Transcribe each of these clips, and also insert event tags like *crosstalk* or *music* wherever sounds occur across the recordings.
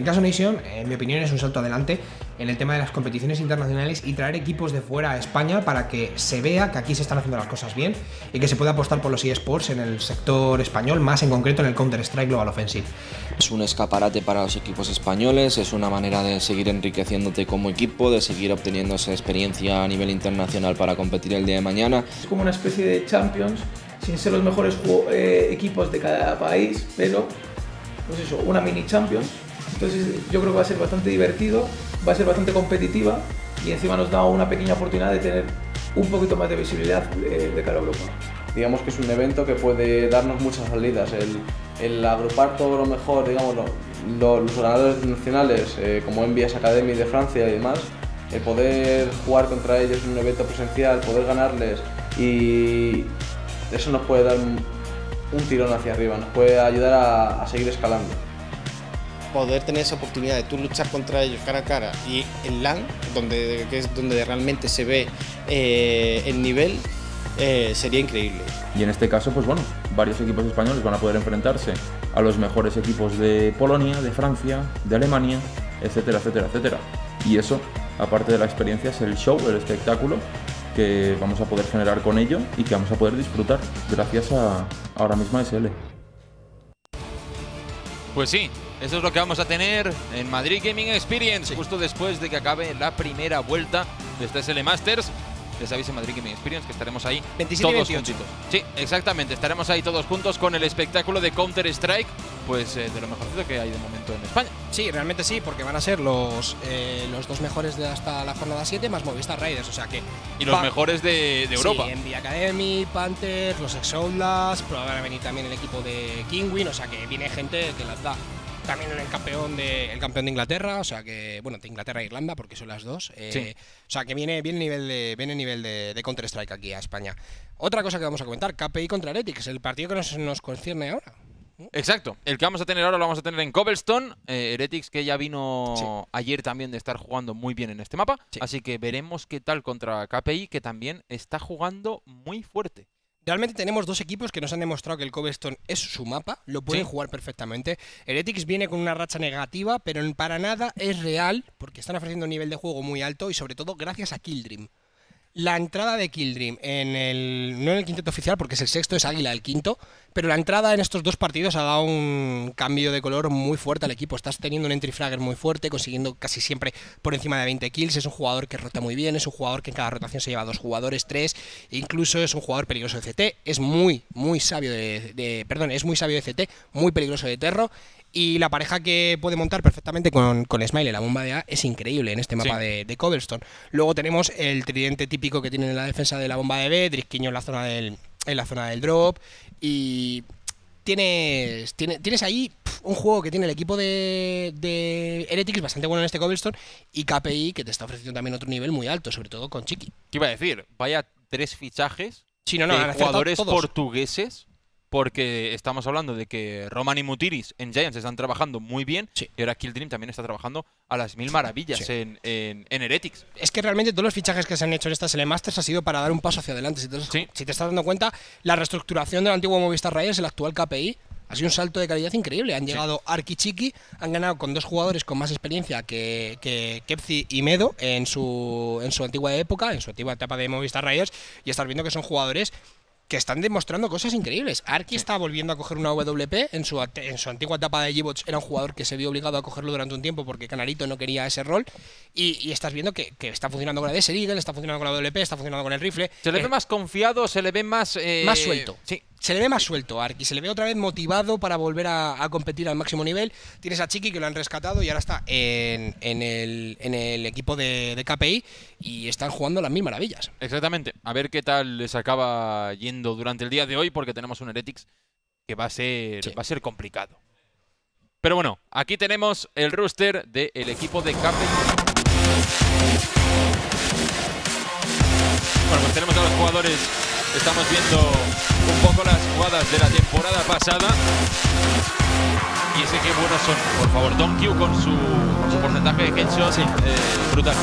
En caso Nation, en mi opinión, es un salto adelante en el tema de las competiciones internacionales y traer equipos de fuera a España para que se vea que aquí se están haciendo las cosas bien y que se pueda apostar por los eSports en el sector español, más en concreto en el Counter-Strike Global Offensive. Es un escaparate para los equipos españoles, es una manera de seguir enriqueciéndote como equipo, de seguir obteniendo esa experiencia a nivel internacional para competir el día de mañana. Es como una especie de Champions, sin ser los mejores eh, equipos de cada país, pero pues eso, una mini Champions entonces yo creo que va a ser bastante divertido, va a ser bastante competitiva y encima nos da una pequeña oportunidad de tener un poquito más de visibilidad eh, de cara a Europa. Digamos que es un evento que puede darnos muchas salidas, el, agrupar todo lo mejor, digamos, los ganadores nacionales eh, como MBS Academy de Francia y demás, el poder jugar contra ellos en un evento presencial, poder ganarles y eso nos puede dar un, tirón hacia arriba, nos puede ayudar a seguir escalando poder tener esa oportunidad de tú luchar contra ellos cara a cara y en LAN, donde, que es donde realmente se ve eh, el nivel, eh, sería increíble. Y en este caso, pues bueno, varios equipos españoles van a poder enfrentarse a los mejores equipos de Polonia, de Francia, de Alemania, etcétera, etcétera, etcétera. Y eso, aparte de la experiencia, es el show, el espectáculo que vamos a poder generar con ello y que vamos a poder disfrutar gracias a ahora mismo a SL. Pues sí, eso es lo que vamos a tener en Madrid Gaming Experience, justo después de que acabe la primera vuelta de este SL Masters. Sabéis en Madrid Gaming Experience que estaremos ahí 27 todos juntos. Sí, exactamente. Estaremos ahí todos juntos con el espectáculo de Counter Strike, pues eh, de lo mejorcito que hay de momento en España. Sí, realmente sí, porque van a ser los, eh, los dos mejores de hasta la jornada 7 más Movistar Raiders, o sea que... Y los mejores de, Europa. Sí, Envy Academy, Panthers, los Exoulas, probablemente también el equipo de Kingwin, o sea que viene gente que las da también el campeón de el campeón de Inglaterra, o sea que bueno, de Inglaterra e Irlanda porque son las dos. Eh, o sea que viene bien nivel de viene nivel de, Counter Strike aquí a España. Otra cosa que vamos a comentar, KPI contra Heretics, el partido que nos, nos concierne ahora. Exacto, el que vamos a tener ahora lo vamos a tener en Cobblestone, eh, Heretics que ya vino ayer también de estar jugando muy bien en este mapa, así que veremos qué tal contra KPI que también está jugando muy fuerte. Realmente tenemos dos equipos que nos han demostrado que el Cobblestone es su mapa, lo pueden jugar perfectamente. Heretics viene con una racha negativa, pero para nada es real, porque están ofreciendo un nivel de juego muy alto y sobre todo gracias a Killdream. La entrada de Killdream en el. no en el quinteto oficial, porque es el sexto, es Águila el quinto. Pero la entrada en estos dos partidos ha dado un cambio de color muy fuerte al equipo. Estás teniendo un entry fragger muy fuerte, consiguiendo casi siempre por encima de 20 kills. Es un jugador que rota muy bien, es un jugador que en cada rotación se lleva dos jugadores, tres. E incluso es un jugador peligroso de CT. Es muy, muy sabio de. Perdón, es muy sabio de CT, muy peligroso de Terro. Y la pareja que puede montar perfectamente con, con Smiley, la bomba de A, es increíble en este mapa de, de, Cobblestone. Luego tenemos el tridente típico que tiene en la defensa de la bomba de B, Drisquiño en la zona del, en la zona del drop. Y tienes, tienes, tienes ahí un juego que tiene el equipo de, de Heretics bastante bueno en este Cobblestone y KPI que te está ofreciendo también otro nivel muy alto, sobre todo con Chiqui. ¿Qué iba a decir? Vaya tres fichajes sí, no, no, de jugadores portugueses porque estamos hablando de que Roman y Mutiris en Giants están trabajando muy bien y ahora Kill Dream también está trabajando a las mil maravillas en, en, Heretics. Es que realmente todos los fichajes que se han hecho en estas Masters ha sido para dar un paso hacia adelante. Si te, si te estás dando cuenta, la reestructuración del antiguo Movistar Raiders, el actual KPI, ha sido un salto de calidad increíble. Han llegado Arki Chiki, han ganado con dos jugadores con más experiencia que, que Kepzi y Medo en su, en su antigua época, en su antigua etapa de Movistar Raiders, y estás viendo que son jugadores que están demostrando cosas increíbles. Arki está volviendo a coger una WP. En su, en su antigua etapa de G-Bots era un jugador que se vio obligado a cogerlo durante un tiempo porque Canarito no quería ese rol. Y, estás viendo que, está funcionando con la DS Eagle, está funcionando con la WP, está funcionando con el rifle. Se le ve eh, más confiado, se le ve más. Eh, más suelto. Sí se le ve más suelto a Arki, se le ve otra vez motivado para volver a, competir al máximo nivel. Tienes a Chiqui que lo han rescatado y ahora está en, el, equipo de, KPI y están jugando las mil maravillas. Exactamente. A ver qué tal les acaba yendo durante el día de hoy porque tenemos un Heretics que va a ser, va a ser complicado. Pero bueno, aquí tenemos el rooster del equipo de KPI. Bueno, pues tenemos a los jugadores, estamos viendo un poco las jugadas de la temporada pasada. Y ese que buenos son. Por favor, Don Q con su, su porcentaje de headshots eh, brutal.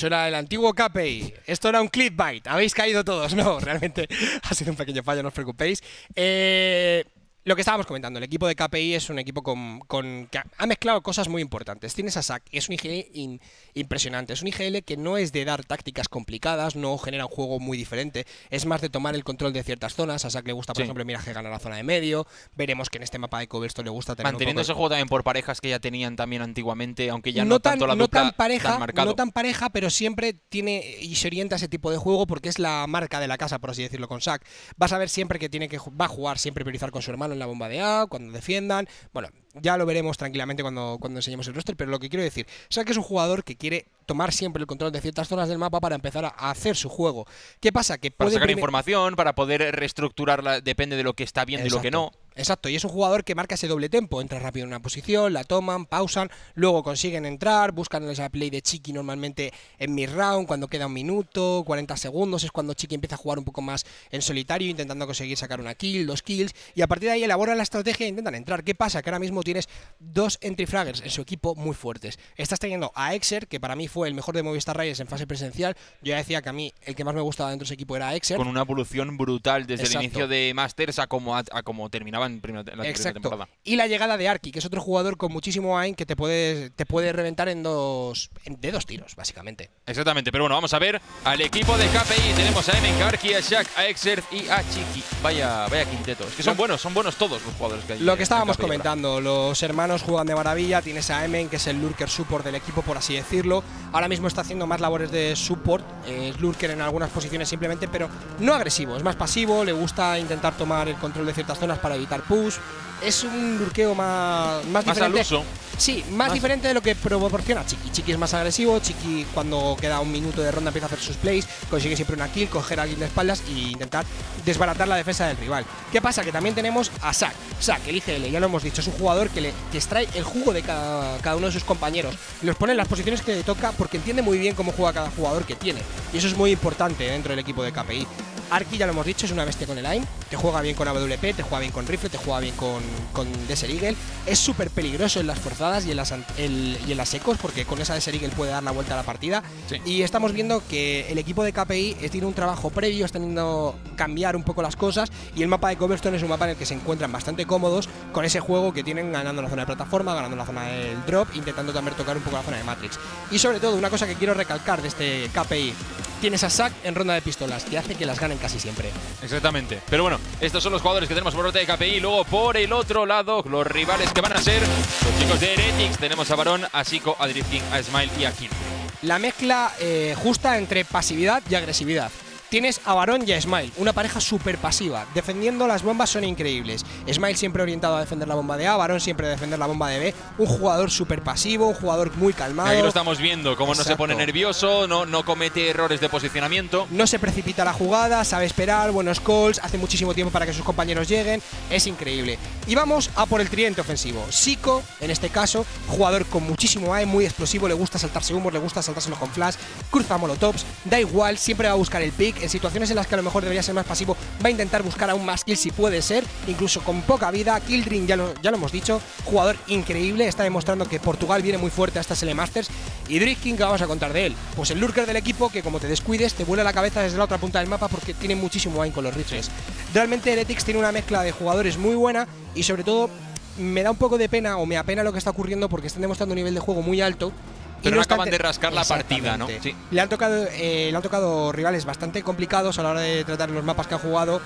Eso era el antiguo KPI. Esto era un clickbait. Habéis caído todos. *laughs* No, realmente ha sido un pequeño fallo, no os preocupéis. Eh, lo que estábamos comentando, el equipo de KPI es un equipo con, con- que ha mezclado cosas muy importantes. Tienes a Sack, es un IGL in- impresionante. Es un IGL que no es de dar tácticas complicadas, no genera un juego muy diferente. Es más de tomar el control de ciertas zonas. A Sack le gusta, por Sí. ejemplo, Miraje ganar la zona de medio. Veremos que en este mapa de Coverstone le gusta tener un Manteniendo ese juego también por parejas que ya tenían también antiguamente, aunque ya no, no tan, tanto la no dupla tan pareja, marcado. no tan pareja, pero siempre tiene y se orienta a ese tipo de juego porque es la marca de la casa, por así decirlo, con Sack. Vas a ver siempre que tiene que va a jugar siempre priorizar con su hermano la bomba de A, cuando defiendan. Bueno, ya lo veremos tranquilamente cuando, cuando enseñemos el roster, pero lo que quiero decir, Sack es un jugador que quiere tomar siempre el control de ciertas zonas del mapa para empezar a hacer su juego. ¿Qué pasa? Que Para puede sacar primer- información, para poder reestructurarla, depende de lo que está viendo y lo que no. Exacto, y es un jugador que marca ese doble tempo. Entra rápido en una posición, la toman, pausan, luego consiguen entrar, buscan esa play de Chiqui normalmente en mid-round, cuando queda un minuto, 40 segundos, es cuando Chiqui empieza a jugar un poco más en solitario, intentando conseguir sacar una kill, dos kills, y a partir de ahí elaboran la estrategia e intentan entrar. ¿Qué pasa? Que ahora mismo tienes dos entry fraggers en su equipo muy fuertes. Estás teniendo a Exer, que para mí fue el mejor de Movistar Raiders en fase presencial. Yo ya decía que a mí el que más me gustaba dentro de ese equipo era Exer. Con una evolución brutal desde Exacto. el inicio de Masters a como, a, a como terminaba en, primera, en la primera Exacto. temporada. Y la llegada de Arki, que es otro jugador con muchísimo aim que te puede, te puede reventar en dos, en- de dos tiros, básicamente. Exactamente, pero bueno, vamos a ver al equipo de KPI. Tenemos a Emen, Karki, a Shaq, a Exert y a Chiqui. Vaya, vaya quinteto. Es que son buenos, son buenos todos los jugadores que hay. Lo que estábamos KPI ahora. comentando, los hermanos juegan de maravilla, tienes a Emen, que es el lurker support del equipo, por así decirlo. Ahora mismo está haciendo más labores de support, eh, es lurker en algunas posiciones simplemente, pero no agresivo, es más pasivo, le gusta intentar tomar el control de ciertas zonas para evitar Es un lurkeo más, más, Más al diferente. uso. Sí, más, Más- diferente de lo que proporciona Chiqui. Chiqui es más agresivo, Chiqui cuando queda un minuto de ronda empieza a hacer sus plays, consigue siempre una kill, coger a alguien de espaldas e intentar desbaratar la defensa del rival. ¿Qué pasa? Que también tenemos a Sack. Sack, el IGL, ya lo hemos dicho, es un jugador que, le, que extrae el jugo de cada, cada uno de sus compañeros. Los pone en las posiciones que le toca porque entiende muy bien cómo juega cada jugador que tiene. Y eso es muy importante dentro del equipo de KPI. Arki, ya lo hemos dicho, es una bestia con el aim. Te juega bien con AWP, te juega bien con rifle, te juega bien con, con Desert Eagle. Es súper peligroso en las forzadas y en las, el- y en las secos, porque con esa Desert Eagle puede dar la vuelta a la partida. Sí. Y estamos viendo que el equipo de KPI eh, tiene un trabajo previo, está intentando cambiar un poco las cosas. Y el mapa de Coverstone es un mapa en el que se encuentran bastante cómodos con ese juego que tienen ganando la zona de plataforma, ganando la zona del drop, intentando también tocar un poco la zona de Matrix. Y sobre todo, una cosa que quiero recalcar de este KPI. Tienes a Sack en ronda de pistolas, que hace que las ganen casi siempre. Exactamente. Pero bueno, estos son los jugadores que tenemos por parte de KPI. Luego, por el otro lado, los rivales que van a ser los chicos de Heretics. Tenemos a Barón, a Siko, a Drift King, a Smile y a Kill. La mezcla eh, justa entre pasividad y agresividad. Tienes a Barón y a Smile, una pareja súper pasiva. Defendiendo las bombas son increíbles. Smile siempre orientado a defender la bomba de A, Barón siempre a defender la bomba de B. Un jugador súper pasivo, un jugador muy calmado. Aquí lo estamos viendo, cómo no se pone nervioso, no, no comete errores de posicionamiento. No se precipita la jugada, sabe esperar, buenos calls, hace muchísimo tiempo para que sus compañeros lleguen, es increíble. Y vamos a por el tridente ofensivo. Siko, en este caso, jugador con muchísimo AE, muy explosivo, le gusta saltarse humos, le gusta saltárselo con flash, cruza molotovs, da igual, siempre va a buscar el pick. En situaciones en las que a lo mejor debería ser más pasivo, va a intentar buscar aún más kills si puede ser, incluso con poca vida. Kildrin, ya lo, ya lo hemos dicho, jugador increíble, está demostrando que Portugal viene muy fuerte a estas L Masters. Y Drifting, ¿qué vamos a contar de él? Pues el lurker del equipo que como te descuides te vuela la cabeza desde la otra punta del mapa porque tiene muchísimo aim con los rifles. Realmente Heretics tiene una mezcla de jugadores muy buena y sobre todo me da un poco de pena o me apena lo que está ocurriendo porque están demostrando un nivel de juego muy alto. Pero no acaban de rascar la partida, ¿no? Sí. Le han tocado, eh, le han tocado rivales bastante complicados a la hora de tratar los mapas que han jugado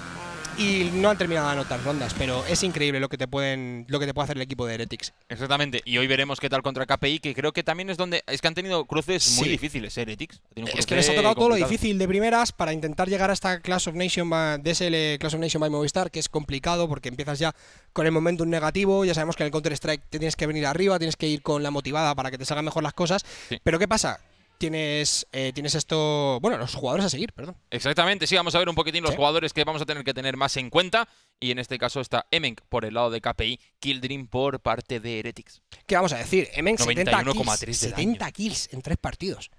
y no han terminado de anotar rondas, pero es increíble lo que te pueden, lo que te puede hacer el equipo de Heretics. Exactamente. Y hoy veremos qué tal contra KPI, que creo que también es donde. Es que han tenido cruces muy difíciles, Heretics. Tenido un Es que les ha tocado todo lo difícil de primeras para intentar llegar a esta Clash of Nation by- DSL Clash of Nation by Movistar, que es complicado porque empiezas ya con el momentum negativo, ya sabemos que en el Counter Strike te tienes que venir arriba, tienes que ir con la motivada para que te salgan mejor las cosas, Sí. pero ¿qué pasa? Tienes, eh, tienes esto, bueno, los jugadores a seguir, perdón. Exactamente, sí, vamos a ver un poquitín los Sí. jugadores que vamos a tener que tener más en cuenta. Y en este caso está Emenk por el lado de KPI, Kildream por parte de Heretics. ¿Qué vamos a decir? Emen 70 kills, 91,3 de daño. 70 kills en tres partidos.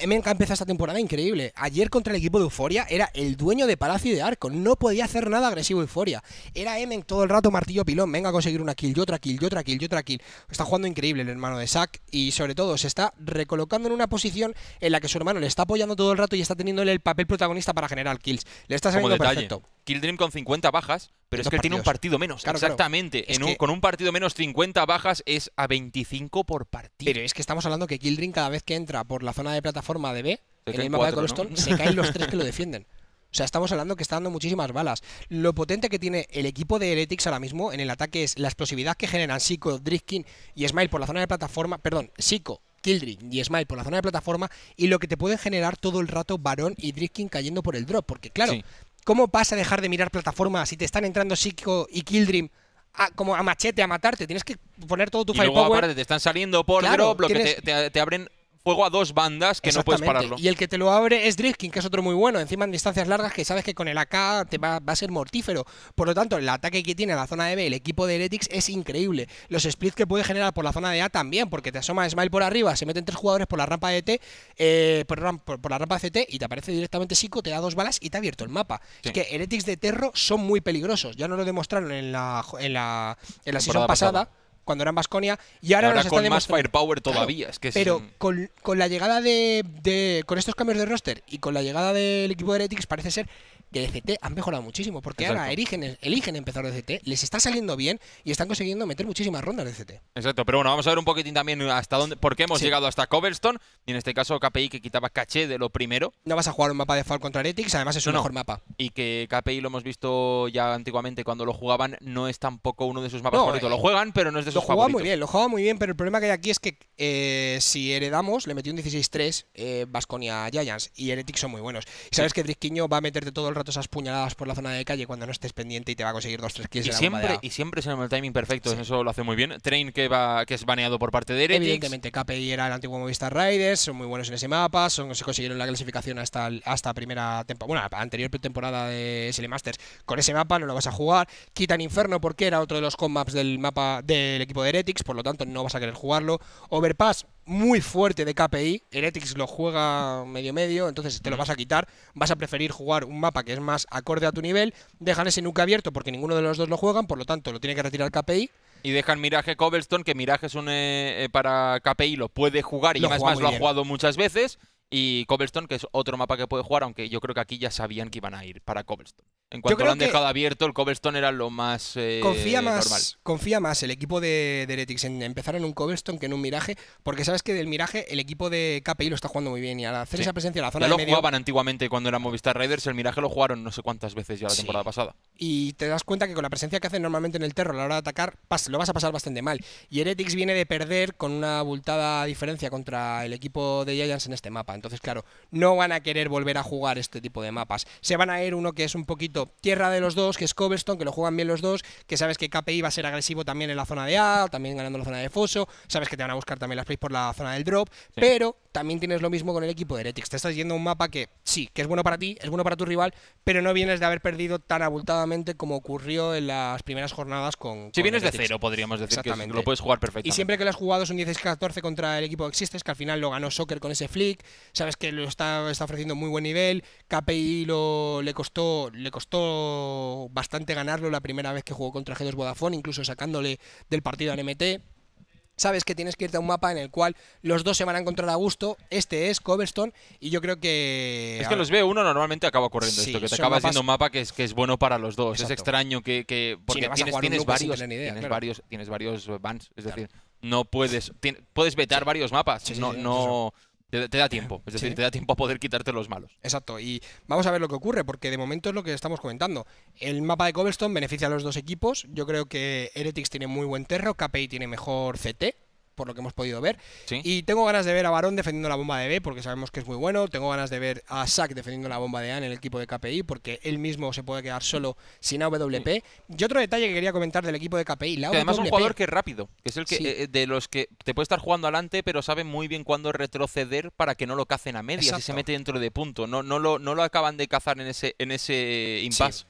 Emen ha empezado esta temporada increíble. Ayer contra el equipo de Euforia era el dueño de Palacio y de Arco. No podía hacer nada agresivo Euforia. Era Emen todo el rato martillo pilón. Venga a conseguir una kill, y otra kill, y otra kill, y otra kill. Está jugando increíble el hermano de Zack. Y sobre todo se está recolocando en una posición en la que su hermano le está apoyando todo el rato y está teniendo el papel protagonista para generar kills. Le está saliendo perfecto. Kildream con 50 bajas, pero es que él tiene un partido menos. Claro. Exactamente. En un- que- con un partido menos 50 bajas es a 25 por partido. Pero es que estamos hablando que Kildrin cada vez que entra por la zona de plataforma de B, Se en el mapa de. Colston, se caen los tres que lo *laughs* defienden. O sea, estamos hablando que está dando muchísimas balas. Lo potente que tiene el equipo de Heretics ahora mismo en el ataque es la explosividad que generan Siko, Drifkin y Smile por la zona de plataforma. Perdón, Siko, Kildrin y Smile por la zona de plataforma. Y lo que te pueden generar todo el rato Barón y Drifkin cayendo por el drop. Porque, claro, Sí. ¿Cómo vas a dejar de mirar plataforma si te están entrando Siko y Kildrin a- como a machete a matarte? Tienes que poner todo tu y luego firepower. aparte te están saliendo por Claro, drop, lo que tienes- te, te- te abren fuego a dos bandas que no puedes pararlo. Y el que te lo abre es Drifkin, que es otro muy bueno. Encima en distancias largas, que sabes que con el AK te va, va a ser mortífero. Por lo tanto, el ataque que tiene la zona de B el equipo de Heretics es increíble. Los splits que puede generar por la zona de A también, porque te asoma Smile por arriba, se meten tres jugadores por la rampa de T, eh, por, por- por la rampa de CT y te aparece directamente Sico, te da dos balas y te ha abierto el mapa. Sí. Es que Heretics de Terro son muy peligrosos. Ya nos lo demostraron en la, en la, en la Temporada pasada. pasada. Cuando eran Basconia y ahora, Ahora nos con más demostrando- firepower Claro, todavía. Es que pero con, con la llegada de, de- Con estos cambios de roster y con la llegada del equipo de Heretics, parece ser de CT han mejorado muchísimo. Porque ahora Exacto. eligen, eligen empezar de CT, les está saliendo bien y están consiguiendo meter muchísimas rondas de CT. Exacto, pero bueno, vamos a ver un poquitín también hasta dónde, por qué hemos Sí. llegado hasta Cobblestone. Y en este caso KPI que quitaba caché de lo primero. No vas a jugar un mapa de Fall contra Heretics, además es un No, no. mejor mapa. Y que KPI lo hemos visto ya antiguamente cuando lo jugaban, no es tampoco uno de sus mapas No, favoritos. eh, Lo juegan, pero no es de Lo sus jugaba favoritos. muy bien, lo jugaba muy bien, pero el problema que hay aquí es que eh, si heredamos, le metió un 16-3 eh, Basconia Giants y Heretics son muy buenos. Y sabes que Drisquiño va a meterte todo el rato esas puñaladas por la zona de calle cuando no estés pendiente y te va a conseguir 2-3 kills Y en la de siempre, y siempre es en el timing perfecto, Sí. eso lo hace muy bien. Train que va que es baneado por parte de Heretics. Evidentemente, KPI era el antiguo Movistar Raiders, son muy buenos en ese mapa, son, se consiguieron la clasificación hasta, hasta primera temporada, bueno, anterior temporada de SL Masters. Con ese mapa no lo vas a jugar. Quitan Inferno porque era otro de los commaps del mapa del equipo de Heretics, por lo tanto no vas a querer jugarlo. Overpass, muy fuerte de KPI, Heretics lo juega medio medio, entonces te lo vas a quitar. Vas a preferir jugar un mapa que es más acorde a tu nivel. Dejan ese nuke abierto porque ninguno de los dos lo juegan, por lo tanto lo tiene que retirar KPI. Y dejan Mirage Cobblestone, que Mirage es un eh, eh, para KPI, lo puede jugar y Lo además más lo ha jugado muchas veces. Y Cobblestone, que es otro mapa que puede jugar, aunque yo creo que aquí ya sabían que iban a ir para Cobblestone. En cuanto lo han dejado abierto, el Cobblestone era lo más eh, confía más normal. confía más el equipo de, de Heretics en empezar en un Cobblestone que en un Miraje porque sabes que del Miraje el equipo de KPI lo está jugando muy bien y al hacer Sí. esa presencia en la zona Ya lo de medio jugaban antiguamente cuando era Movistar Raiders, el Mirage lo jugaron no sé cuántas veces ya la Sí. temporada pasada. y te das cuenta que con la presencia que hacen normalmente en el terror a la hora de atacar pas- lo vas a pasar bastante mal y Heretics viene de perder con una abultada diferencia contra el equipo de Giants en este mapa entonces claro no van a querer volver a jugar este tipo de mapas se van a ir uno que es un poquito tierra de los dos que es Cobblestone que lo juegan bien los dos que sabes que KPI va a ser agresivo también en la zona de A también ganando la zona de foso sabes que te van a buscar también las plays por la zona del drop pero también tienes lo mismo con el equipo de Heretics te estás yendo a un mapa que sí que es bueno para ti es bueno para tu rival pero no vienes de haber perdido tan abultadamente como ocurrió en las primeras jornadas con. Si con vienes de cero, podríamos decir que Exactamente. lo puedes jugar Y perfectamente. siempre que lo has jugado es un 16-14 contra el equipo que existes, que al final lo ganó Soccer con ese flick. Sabes que lo está, está ofreciendo muy buen nivel. KPI lo, le costó le costó bastante ganarlo la primera vez que jugó contra G2 Vodafone, incluso sacándole del partido en MT. Sabes que tienes que irte a un mapa en el cual los dos se van a encontrar a gusto. Este es Cobblestone y yo creo que... Es que los ve uno normalmente acaba corriendo Sí, esto, que te acaba mapas- siendo un mapa que es, que es bueno para los dos. Es extraño que, que- porque no tienes, varios, idea, tienes claro. varios, tienes varios bans, es decir, no puedes, puedes vetar varios mapas, Sí, no, no te, te da tiempo, es decir, Sí. te da tiempo a poder quitarte los malos. Exacto, y vamos a ver lo que ocurre, porque de momento es lo que estamos comentando. El mapa de Cobblestone beneficia a los dos equipos. Yo creo que Heretics tiene muy buen terro, KPI tiene mejor CT, por lo que hemos podido ver. Sí. Y tengo ganas de ver a Barón defendiendo la bomba de B, porque sabemos que es muy bueno. Tengo ganas de ver a Sack defendiendo la bomba de A en el equipo de KPI, porque él mismo se puede quedar solo sin AWP. Y otro detalle que quería comentar del equipo de KPI, la Que además es un jugador que es rápido, que es el que Sí. eh, de los que te puede estar jugando adelante, pero sabe muy bien cuándo retroceder para que no lo cacen a medias y se Exacto. mete dentro de punto. No, no, lo, no lo acaban de cazar en ese, en ese impasse.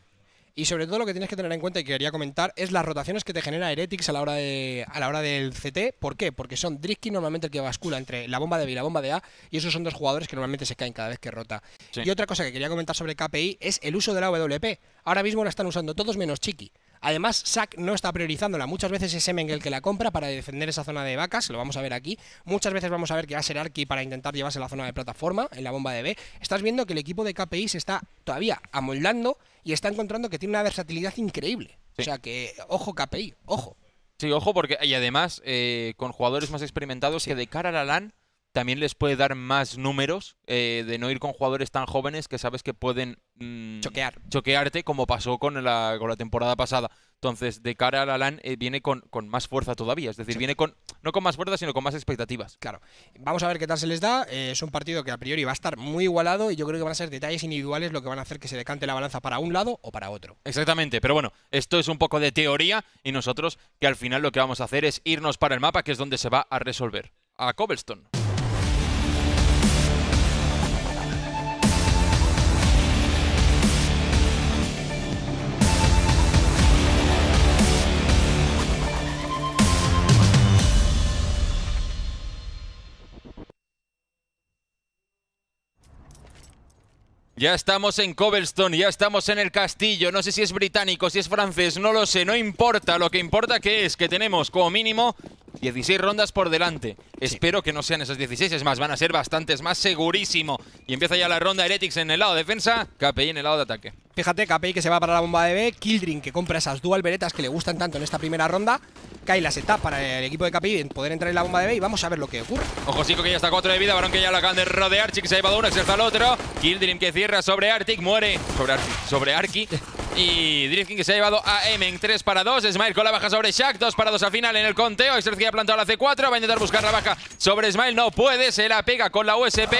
Y sobre todo lo que tienes que tener en cuenta y que quería comentar es las rotaciones que te genera Heretics a la hora de a la hora del CT. ¿Por qué? Porque son Drisky normalmente el que bascula entre la bomba de B y la bomba de A y esos son dos jugadores que normalmente se caen cada vez que rota. Sí. Y otra cosa que quería comentar sobre KPI es el uso de la WP. Ahora mismo la están usando todos menos Chiqui. Además, Sack no está priorizándola. Muchas veces es Semen el que la compra para defender esa zona de vacas, lo vamos a ver aquí. Muchas veces vamos a ver que va a ser Arki para intentar llevarse la zona de plataforma en la bomba de B. Estás viendo que el equipo de KPI se está todavía amoldando y está encontrando que tiene una versatilidad increíble. O Sí. sea que, ojo KPI, ojo. Sí, ojo, porque y además eh, con jugadores más experimentados que de cara a la LAN también les puede dar más números eh, de no ir con jugadores tan jóvenes que sabes que pueden mm, Choquear. choquearte como pasó con la, con la temporada pasada. Entonces, de cara a la LAN eh, viene con, con más fuerza todavía. Es decir, viene con no con más fuerza, sino con más expectativas. Claro. Vamos a ver qué tal se les da. Eh, es un partido que a priori va a estar muy igualado y yo creo que van a ser detalles individuales lo que van a hacer que se decante la balanza para un lado o para otro. Exactamente, pero bueno, esto es un poco de teoría y nosotros que al final lo que vamos a hacer es irnos para el mapa, que es donde se va a resolver. A Cobblestone. Ya estamos en Cobblestone, ya estamos en el castillo. No sé si es británico, si es francés, no lo sé, no importa. Lo que importa que es que tenemos como mínimo 16 rondas por delante. Espero que no sean esas 16, es más, van a ser bastantes más, segurísimo. Y empieza ya la ronda Heretics en el lado de defensa, KPI en el lado de ataque. Fíjate, KPI que se va para la bomba de B, Kildrin que compra esas dual veretas que le gustan tanto en esta primera ronda, cae la setup para el equipo de en poder entrar en la bomba de B y vamos a ver lo que ocurre. Ojo, Sico que ya está a 4 de vida, Barón que ya lo acaban de rodear, Chick se ha llevado uno, se está el otro. Kildrim que cierra sobre Arctic, muere sobre Arctic, sobre Arki. Y Drifting que se ha llevado a Emen, 3 para 2. Smile con la baja sobre Shaq, 2 para 2 al final en el conteo. Exercia ha plantado la C4, va a intentar buscar la baja sobre Smile, no puede, se la pega con la USP.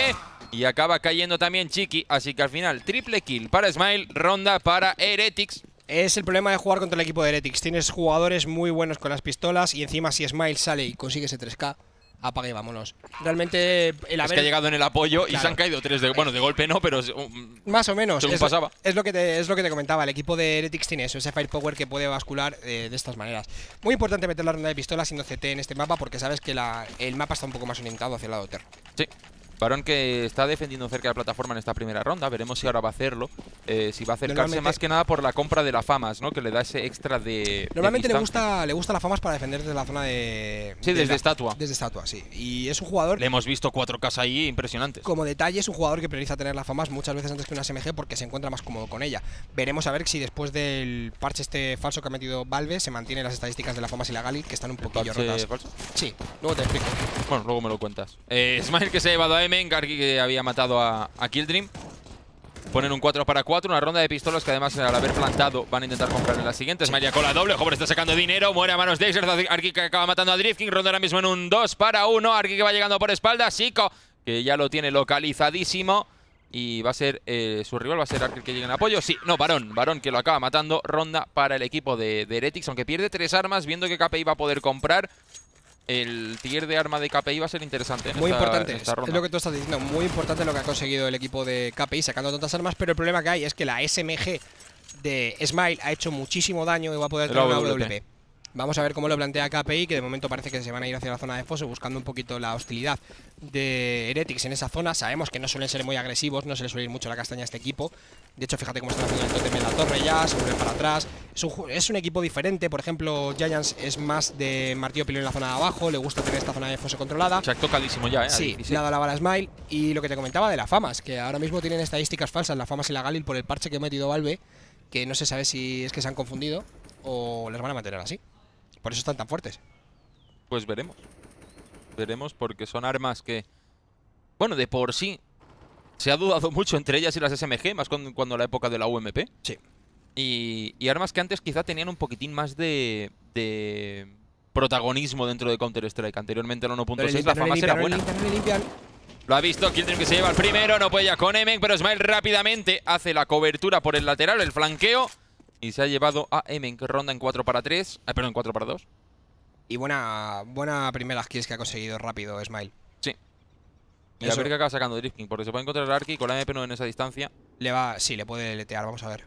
Y acaba cayendo también Chiqui, así que al final triple kill para Smile, ronda para Heretics. Es el problema de jugar contra el equipo de Heretics. Tienes jugadores muy buenos con las pistolas y encima si Smile sale y consigue ese 3K, apague y vámonos. Realmente el Es haber... que ha llegado en el apoyo y se han caído tres de. Bueno, de golpe no, pero. Más o menos. Según es, pasaba. Es lo, que te, es lo que te comentaba. El equipo de Heretics tiene eso, ese firepower que puede bascular eh, de estas maneras. Muy importante meter la ronda de pistola siendo CT en este mapa porque sabes que la- el mapa está un poco más orientado hacia el lado terra. Sí. Varón que está defendiendo cerca de la plataforma en esta primera ronda. Veremos si ahora va a hacerlo. Eh, si va a acercarse Normalmente- más que nada por la compra de la famas, ¿no? Que le da ese extra de. de Normalmente le distancia. gusta, le gusta la famas para defender desde la zona de. Sí, de desde la- estatua. Desde estatua, sí. Y es un jugador Le hemos visto cuatro casas ahí impresionantes. Como detalle, es un jugador que prioriza tener las famas muchas veces antes que una SMG porque se encuentra más cómodo con ella. Veremos a ver si después del parche este falso que ha metido Valve se mantienen las estadísticas de la famas y la Gali, que están un poquillo rotas. falso. Sí, luego te explico. Bueno, luego me lo cuentas. Eh, Smile que se ha llevado a Emen, Gargi que había matado a, a Kildream. Ponen un 4 para 4, una ronda de pistolas que además al haber plantado van a intentar comprar en la siguiente. Smile ya con la doble, Joven está sacando dinero, muere a manos de Exer, Arki que acaba matando a Drift King, ronda ahora mismo en un 2 para 1, Arki que va llegando por espalda, Siko que ya lo tiene localizadísimo. Y va a ser eh, su rival, va a ser Arki que llegue en apoyo. Sí, no, Varón, Varón que lo acaba matando. Ronda para el equipo de, de Heretics, aunque pierde tres armas, viendo que KPI va a poder comprar. El tier de arma de KPI va a ser interesante. en Muy esta- importante, en es, lo que tú estás diciendo, muy importante lo que ha conseguido el equipo de KPI sacando tantas armas, pero el problema que hay es que la SMG de Smile ha hecho muchísimo daño y va a poder tener una. WP. Vamos a ver cómo lo plantea KPI, que de momento parece que se van a ir hacia la zona de foso buscando un poquito la hostilidad de Heretics en esa zona. Sabemos que no suelen ser muy agresivos, no se les suele ir mucho la castaña a este equipo. De hecho, fíjate cómo están haciendo el totem en la torre ya, se vuelven para atrás. Es un, ju- es un equipo diferente, por ejemplo, Giants es más de martillo pilón en la zona de abajo, le gusta tener esta zona de foso controlada. Chuck tocadísimo ya, ¿eh? Sí, le ha dado la bala Smile. Y lo que te comentaba de la Famas, que ahora mismo tienen estadísticas falsas, la Famas y la Galil, por el parche que ha metido Valve, que no se sabe si es que se han confundido o les van a mantener así. Por eso están tan fuertes. Pues veremos. Veremos porque son armas que, bueno, de por sí se ha dudado mucho entre ellas y las SMG, más cuando, cuando la época de la UMP. Sí. Y, y armas que antes quizá tenían un poquitín más de, de protagonismo dentro de Counter-Strike. Anteriormente la 1.6 la fama era buena. Lo ha visto Kildren que se lleva el primero, no puede ya con Emen, pero Smile rápidamente hace la cobertura por el lateral, el flanqueo. Y se ha llevado a Emen, que ronda en 4 para 3. Ah, perdón, en 4 para 2. Y buena, buena primera kills que ha conseguido rápido Smile. Sí. Y Eso- a ver qué acaba sacando Drift King, porque se puede encontrar Arki con la MP9 en esa distancia. Le va, sí, le puede letear, vamos a ver.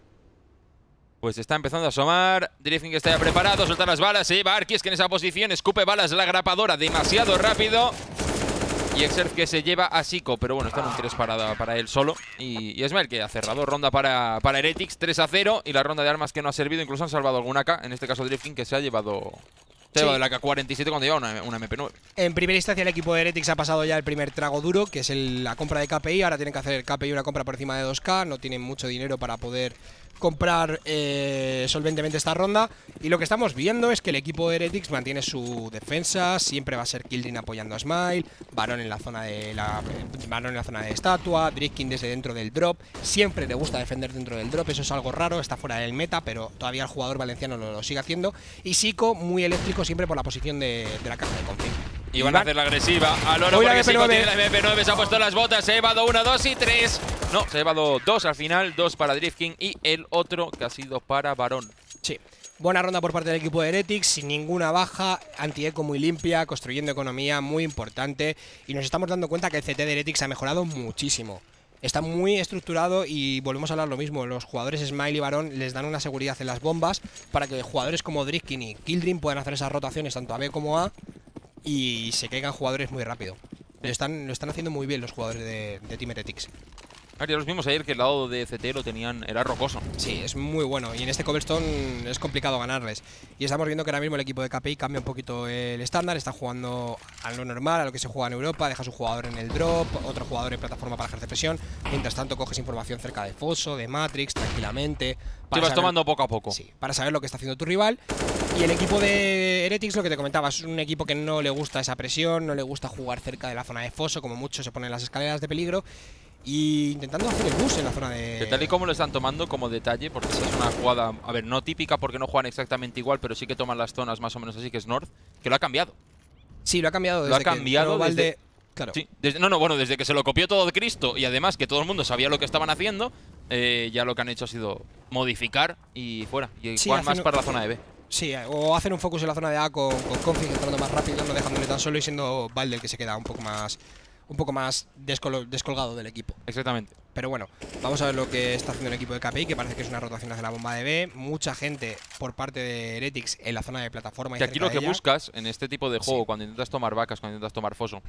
Pues está empezando a asomar. Drifting que está ya preparado, suelta las balas. Se lleva Arkis que en esa posición escupe balas la grapadora demasiado rápido. Y Exerz que se lleva a Siko, pero bueno, está en un 3 para, para él solo. Y, y Esmael que ha cerrado ronda para, para Heretics, 3 a 0. Y la ronda de armas que no ha servido, incluso han salvado alguna AK. En este caso Drifting que se ha llevado, Sí. llevado la AK-47 cuando lleva una, una MP9. En primera instancia el equipo de Heretics ha pasado ya el primer trago duro, que es el- la compra de KPI. Ahora tienen que hacer KPI una compra por encima de 2K. No tienen mucho dinero para poder comprar eh, solventemente esta ronda. Y lo que estamos viendo es que el equipo de Heretics mantiene su defensa. Siempre va a ser Kildrin apoyando a Smile. Baron en la zona de la Baron en la zona de estatua. Driskin desde dentro del drop. Siempre le gusta defender dentro del drop. Eso es algo raro. Está fuera del meta, pero todavía el jugador valenciano lo, sigue haciendo. Y Siko muy eléctrico siempre por la posición de, de la caja de config. Y van a hacer la agresiva al oro porque Siko MP9. tiene la MP9, se ha puesto las botas, se ha llevado una, dos y tres. No, se ha llevado dos al final, dos para Drift King y el otro que ha sido para Barón. Sí. Buena ronda por parte del equipo de Heretics, sin ninguna baja, anti-eco muy limpia, construyendo economía muy importante. Y nos estamos dando cuenta que el CT de Heretics ha mejorado muchísimo. Está muy estructurado y volvemos a hablar lo mismo. Los jugadores Smile y Barón les dan una seguridad en las bombas para que jugadores como Driskin y Kildrin puedan hacer esas rotaciones tanto a B como A y se caigan jugadores muy rápido. Lo están, lo están haciendo muy bien los jugadores de, de Team. Ya los vimos ayer que el lado de CT lo tenían, era rocoso. Sí, es muy bueno. Y en este Cobblestone es complicado ganarles. Y estamos viendo que ahora mismo el equipo de KPI cambia un poquito el estándar. Está jugando a lo normal, a lo que se juega en Europa. Deja a su jugador en el drop, otro jugador en plataforma para ejercer presión. Mientras tanto, coges información cerca de Foso, de Matrix, tranquilamente. Te para vas saber- tomando poco a poco. Sí, para saber lo que está haciendo tu rival. Y el equipo de Heretics, lo que te comentaba, es un equipo que no le gusta esa presión, no le gusta jugar cerca de la zona de foso, como mucho se ponen las escaleras de peligro. Y intentando hacer el bus en la zona de. De tal y como lo están tomando como detalle, porque esa es una jugada, a ver, no típica porque no juegan exactamente igual, pero sí que toman las zonas más o menos así, que es North, que lo ha cambiado. Sí, lo ha cambiado Lo ha desde que cambiado entró desde- Valde- Claro. Sí, desde- no, no, bueno, desde que se lo copió todo de Cristo y además que todo el mundo sabía lo que estaban haciendo, eh, ya lo que han hecho ha sido modificar y fuera. Y Sí, más un- para la zona de B. Sí, o hacen un focus en la zona de A con, con config entrando más rápido, no dejándole tan solo y siendo Valde el que se queda un poco más un poco más descolgado del equipo. Exactamente. Pero bueno, vamos a ver lo que está haciendo el equipo de KPI, que parece que es una rotación hacia la bomba de B. Mucha gente por parte de Heretics en la zona de plataforma. y Que aquí lo que ella. buscas en este tipo de juego, Sí. cuando intentas tomar vacas, cuando intentas tomar foso,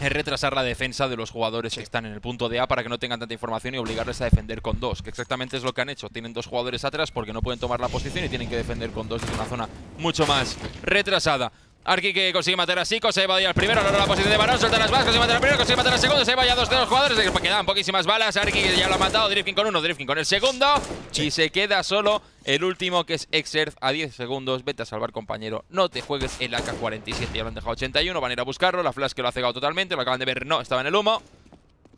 es retrasar la defensa de los jugadores que están en el punto de A para que no tengan tanta información y obligarles a defender con dos, que exactamente es lo que han hecho. Tienen dos jugadores atrás porque no pueden tomar la posición y tienen que defender con dos desde una zona mucho más retrasada. Arki que consigue matar a Siko, se va ya al primero, ahora la posición de Barón, suelta las balas, consigue matar al primero, consigue matar al segundo, se va ya dos de los jugadores, que quedan poquísimas balas, Arki que ya lo ha matado, Drifting con uno, Drifting con el segundo, y se queda solo el último que es Exerth a 10 segundos, vete a salvar compañero, no te juegues el AK-47, ya lo han dejado 81, van a ir a buscarlo, la flash que lo ha cegado totalmente, lo acaban de ver, no, estaba en el humo,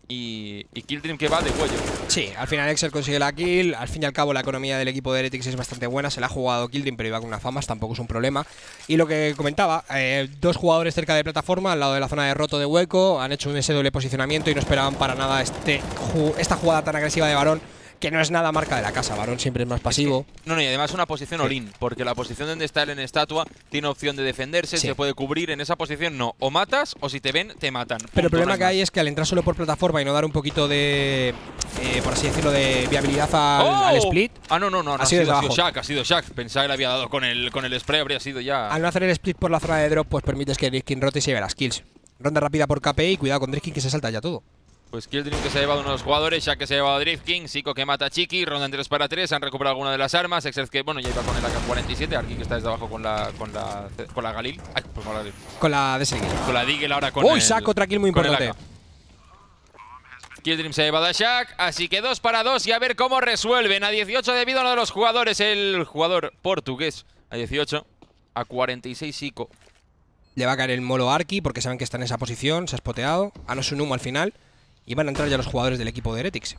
y, y que va de cuello. Sí, al final Excel consigue la kill. Al fin y al cabo, la economía del equipo de Heretics es bastante buena. Se la ha jugado Kildrin, pero iba con unas famas, tampoco es un problema. Y lo que comentaba, eh, dos jugadores cerca de plataforma, al lado de la zona de roto de hueco, han hecho un doble posicionamiento y no esperaban para nada este, esta jugada tan agresiva de Barón, que no es nada marca de la casa. Barón siempre es más pasivo. No, no, y además una posición all-in, porque la posición donde está él en estatua tiene opción de defenderse, Sí. se puede cubrir. En esa posición no, o matas o si te ven, te matan. Pero el problema no que hay es que al entrar solo por plataforma y no dar un poquito de, eh, por así decirlo, de viabilidad al, ¡Oh! al split, Ah, no, no, no, no, Ha sido desde ha sido. Shaq, ha sido Shaq. Pensaba que le había dado con el, con el spray, habría sido ya. al no hacer el split por la zona de drop, pues permites que Driskin rote y se lleve las kills. Ronda rápida por KPI, cuidado con Driskin que se salta ya todo. Pues Killdream que se ha llevado uno de los jugadores, Shaq que se ha llevado a Drift King, Siko que mata a Chiki, ronda en 3 para 3, han recuperado alguna de las armas, Exerth que, bueno, ya iba con el AK-47, Arki que está desde abajo con la, con la, con la Galil. Ay, pues con la Galil. Con la de seguir. Con la Deagle ahora con Uy, saco otra kill muy importante. Killdream se ha llevado a Shaq, así que 2 para 2 y a ver cómo resuelven. A 18 debido a uno de los jugadores, el jugador portugués. A 18, a 46 Siko. Le va a caer el molo Arki porque saben que está en esa posición, se ha spoteado. A no un humo al final. Y van a entrar ya los jugadores del equipo de Heretics.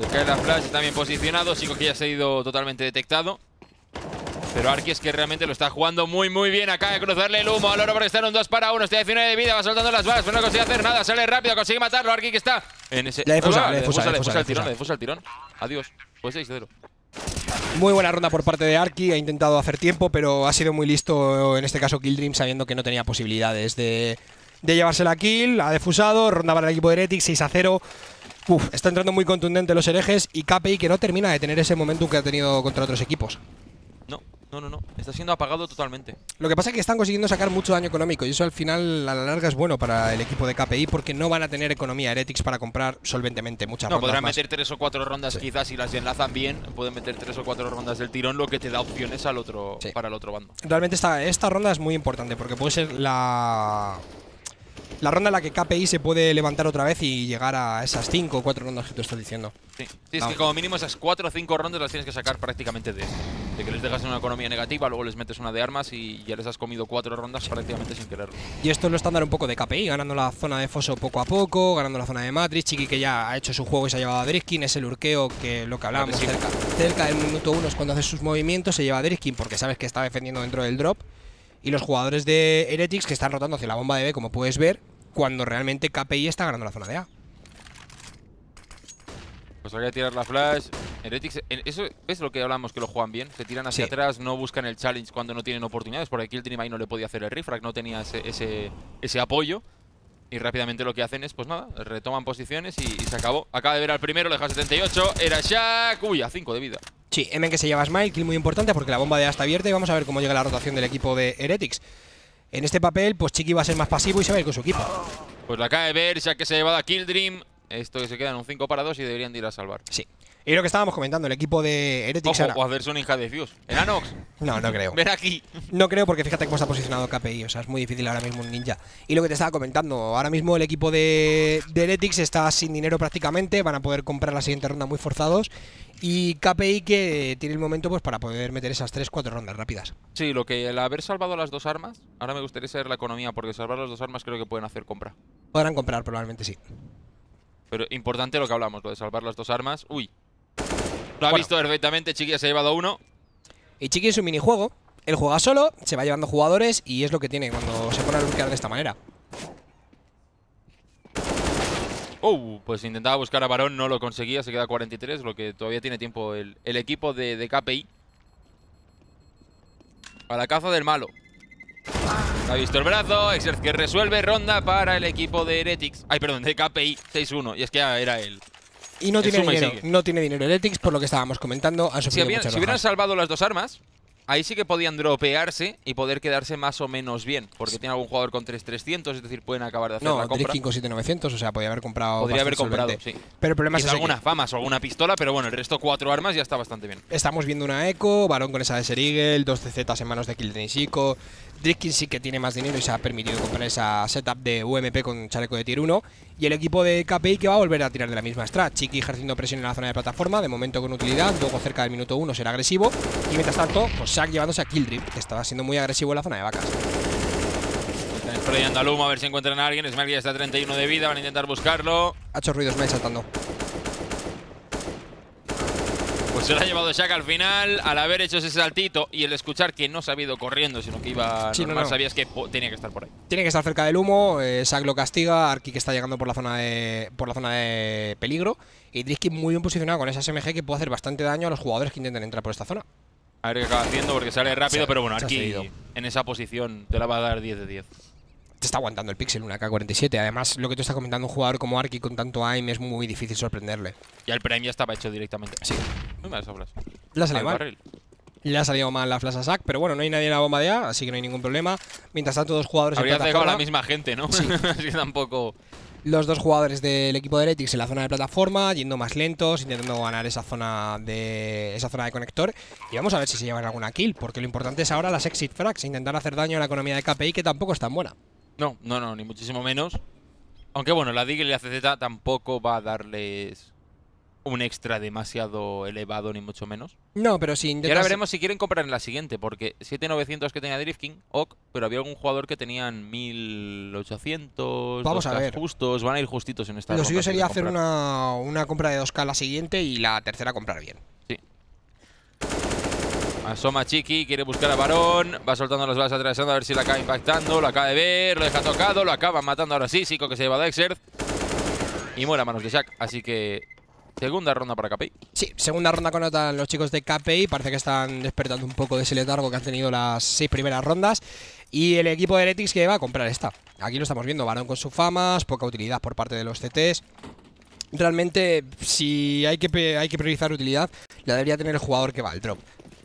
Le cae la flash, está bien posicionado. Siko que ya se ha ido totalmente detectado. Pero Arki es que realmente lo está jugando muy muy bien. Acaba de cruzarle el humo al oro porque está en un 2 para 1. Está a 19 de vida, va soltando las balas, pero no consigue hacer nada. Sale rápido, consigue matarlo. Arki que está en ese. Le Ah, le difusa, le difusa le el tirón, le difusa el tirón. Adiós. Pues 6-0. Muy buena ronda por parte de Arki. Ha intentado hacer tiempo, pero ha sido muy listo en este caso Killdream sabiendo que no tenía posibilidades de, de llevarse la kill. Ha defusado. Ronda para el equipo de Heretics 6 a 0. Uf, está entrando muy contundente los herejes y KPI que no termina de tener ese momentum que ha tenido contra otros equipos. No, no, no, no. Está siendo apagado totalmente. Lo que pasa es que están consiguiendo sacar mucho daño económico y eso al final a la larga es bueno para el equipo de KPI porque no van a tener economía Heretics para comprar solventemente muchas No, rondas podrán más. meter tres o cuatro rondas Sí. quizás si las enlazan bien. Pueden meter tres o cuatro rondas del tirón, lo que te da opciones al otro Sí. para el otro bando. Realmente esta, esta ronda es muy importante porque puede ser la la ronda en la que KPI se puede levantar otra vez y llegar a esas 5 o 4 rondas que tú estás diciendo. Sí, Sí, es que como mínimo esas cuatro o cinco rondas las tienes que sacar prácticamente de, de que les dejas en una economía negativa, luego les metes una de armas y ya les has comido cuatro rondas prácticamente sin quererlo. Y esto es lo estándar un poco de KPI, ganando la zona de foso poco a poco, ganando la zona de Matrix, Chiqui que ya ha hecho su juego y se ha llevado a Driskin, es el urqueo que lo que hablábamos cerca, cerca del minuto uno es cuando hace sus movimientos, se lleva a Driskin porque sabes que está defendiendo dentro del drop. Y los jugadores de Heretics que están rotando hacia la bomba de B, como puedes ver, cuando realmente KPI está ganando la zona de A. Pues habría que tirar la flash. Heretics, eso es lo que hablamos, que lo juegan bien. Se tiran hacia Sí. atrás, no buscan el challenge cuando no tienen oportunidades, porque aquí el Dream ahí no le podía hacer el refrag, no tenía ese, ese, ese apoyo. Y rápidamente lo que hacen es, pues nada, retoman posiciones y, y se acabó. Acaba de ver al primero, le deja 78, era Shaq, uy, a 5 de vida. Sí, M que se lleva Smile, kill muy importante porque la bomba de A está abierta y vamos a ver cómo llega la rotación del equipo de Heretics. En este papel, pues Chiqui va a ser más pasivo y se va a ir con su equipo. Pues la acaba de ver, Shaq que se ha llevado a Kill Dream. Esto que se queda en un 5 para 2 y deberían de ir a salvar. Sí. Y lo que estábamos comentando, el equipo de Heretics Ojo, o hacerse un ninja de Fuse. Enanox, *laughs* No, no creo. ven aquí. No creo porque fíjate cómo está posicionado KPI, o sea, es muy difícil ahora mismo un ninja. Y lo que te estaba comentando, ahora mismo el equipo de, de Heretics está sin dinero prácticamente, van a poder comprar la siguiente ronda muy forzados. Y KPI que tiene el momento pues para poder meter esas 3-4 rondas rápidas. Sí, lo que el haber salvado las dos armas, ahora me gustaría saber la economía, porque salvar las dos armas creo que pueden hacer compra. Podrán comprar probablemente sí. Pero importante lo que hablamos, lo de salvar las dos armas. Uy. Lo ha Bueno. visto perfectamente, Chiquilla se ha llevado uno. Y Chiqui es un minijuego, él juega solo, se va llevando jugadores y es lo que tiene cuando se pone a luchar de esta manera. Uh, pues intentaba buscar a Varón, no lo conseguía, se queda a 43, lo que todavía tiene tiempo el, el equipo de, de KPI. A la caza del malo. Ha visto el brazo, Exerz que resuelve ronda para el equipo de Heretics. Ay, perdón, de KPI 6-1. Y es que ya era él. Y no En tiene y dinero, no tiene dinero Heretics por lo que estábamos comentando, Si, habían- hubieran salvado las dos armas, ahí sí que podían dropearse y poder quedarse más o menos bien. Porque tiene algún jugador con 3-300, es decir, pueden acabar de hacer No, la compra. Drifting con 7900, o sea, podía haber comprado Podría haber comprado, solvente. sí. Pero el problema es Quizá que algunas famas o alguna pistola, pero bueno, el resto cuatro armas ya está bastante bien. estamos viendo una Echo, Varón con esa de Ser Eagle, dos CZs en manos de Kilden y Chico. Drifting sí que tiene más dinero y se ha permitido comprar esa setup de UMP con chaleco de tier 1. Y el equipo de KPI que va a volver a tirar de la misma strat. Chiqui ejerciendo presión en la zona de plataforma, de momento con utilidad, luego cerca del minuto 1 será agresivo. Y mientras tanto, pues Shaq llevándose a Kildrip, que estaba siendo muy agresivo en la zona de vacas. Están sprayando al humo a ver si encuentran a alguien. Smiley ya está a 31 de vida, van a intentar buscarlo. Ha hecho ruidos, me saltando. Pues se lo ha llevado Shaq al final. Al haber hecho ese saltito y el escuchar que no se ha ido corriendo, sino que iba Sí, no, normal, no. sabías que tenía que estar por ahí. Tiene que estar cerca del humo, eh, Shaq lo castiga, Arki que está llegando por la zona de por la zona de peligro y Driskin muy bien posicionado con esa SMG que puede hacer bastante daño a los jugadores que intenten entrar por esta zona. A ver qué acaba haciendo porque sale rápido, pero bueno, cedido. en esa posición te la va a dar 10 de 10. Te está aguantando el pixel una K47. Además, lo que tú estás comentando, un jugador como Arki con tanto aim es muy difícil sorprenderle. Ya el prime ya estaba hecho directamente. Sí. Muy mal sobras. Le ha salido Al mal. barril. Le ha salido mal la flash a Shaq, pero bueno, no hay nadie en la bomba de A, así que no hay ningún problema. Mientras tanto, dos jugadores en Habría dejado a la plataforma. misma gente, ¿no? *laughs* Así que tampoco. Los dos jugadores del equipo de Heretics en la zona de plataforma, yendo más lentos, intentando ganar esa zona de esa zona de conector. Y vamos a ver si se llevan alguna kill, porque lo importante es ahora las exit frags, intentar hacer daño a la economía de KPI, que tampoco es tan buena. No, no, no, ni muchísimo menos. Aunque bueno, la Deagle y la CZ tampoco va a darles un extra demasiado elevado, ni mucho menos. No, pero si Y ahora veremos si quieren comprar en la siguiente, porque 7900 que tenía Drift King, ok, pero había algún jugador que tenían 1800. Vamos a 2K ver. justos, van a ir justitos en esta Lo suyo sería hacer una, una compra de 2K la siguiente y la tercera comprar bien. Sí. Asoma Chiqui, quiere buscar a Varón, va soltando las balas atravesando a ver si la acaba impactando, lo acaba de ver, lo deja tocado, lo acaba matando ahora sí, Sico que se lleva a Dexter. Y muere a manos de Shaq, así que segunda ronda para KPI. Sí, segunda ronda con los chicos de KPI. Parece que están despertando un poco de ese letargo que han tenido las seis primeras rondas. Y el equipo de Heretics que va a comprar esta. Aquí lo estamos viendo, Varón con sus famas, poca utilidad por parte de los CTs. realmente si hay que, hay que priorizar utilidad, la debería tener el jugador que va al drop.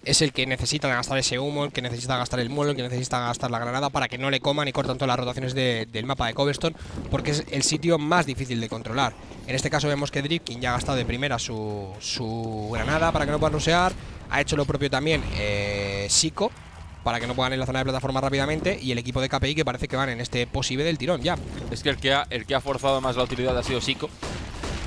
Es el que necesita gastar ese humo, el que necesita gastar el muelo, el que necesita gastar la granada para que no le coman y cortan todas las rotaciones de- del mapa de Cobblestone, porque es el sitio más difícil de controlar. En este caso vemos que Dripkin ya ha gastado de primera su, su granada para que no puedan rusear, ha hecho lo propio también eh, Siko, para que no puedan ir en la zona de plataforma rápidamente, y el equipo de KPI que parece que van en este posible del tirón ya. Es que el que ha, el que ha forzado más la utilidad ha sido Sico.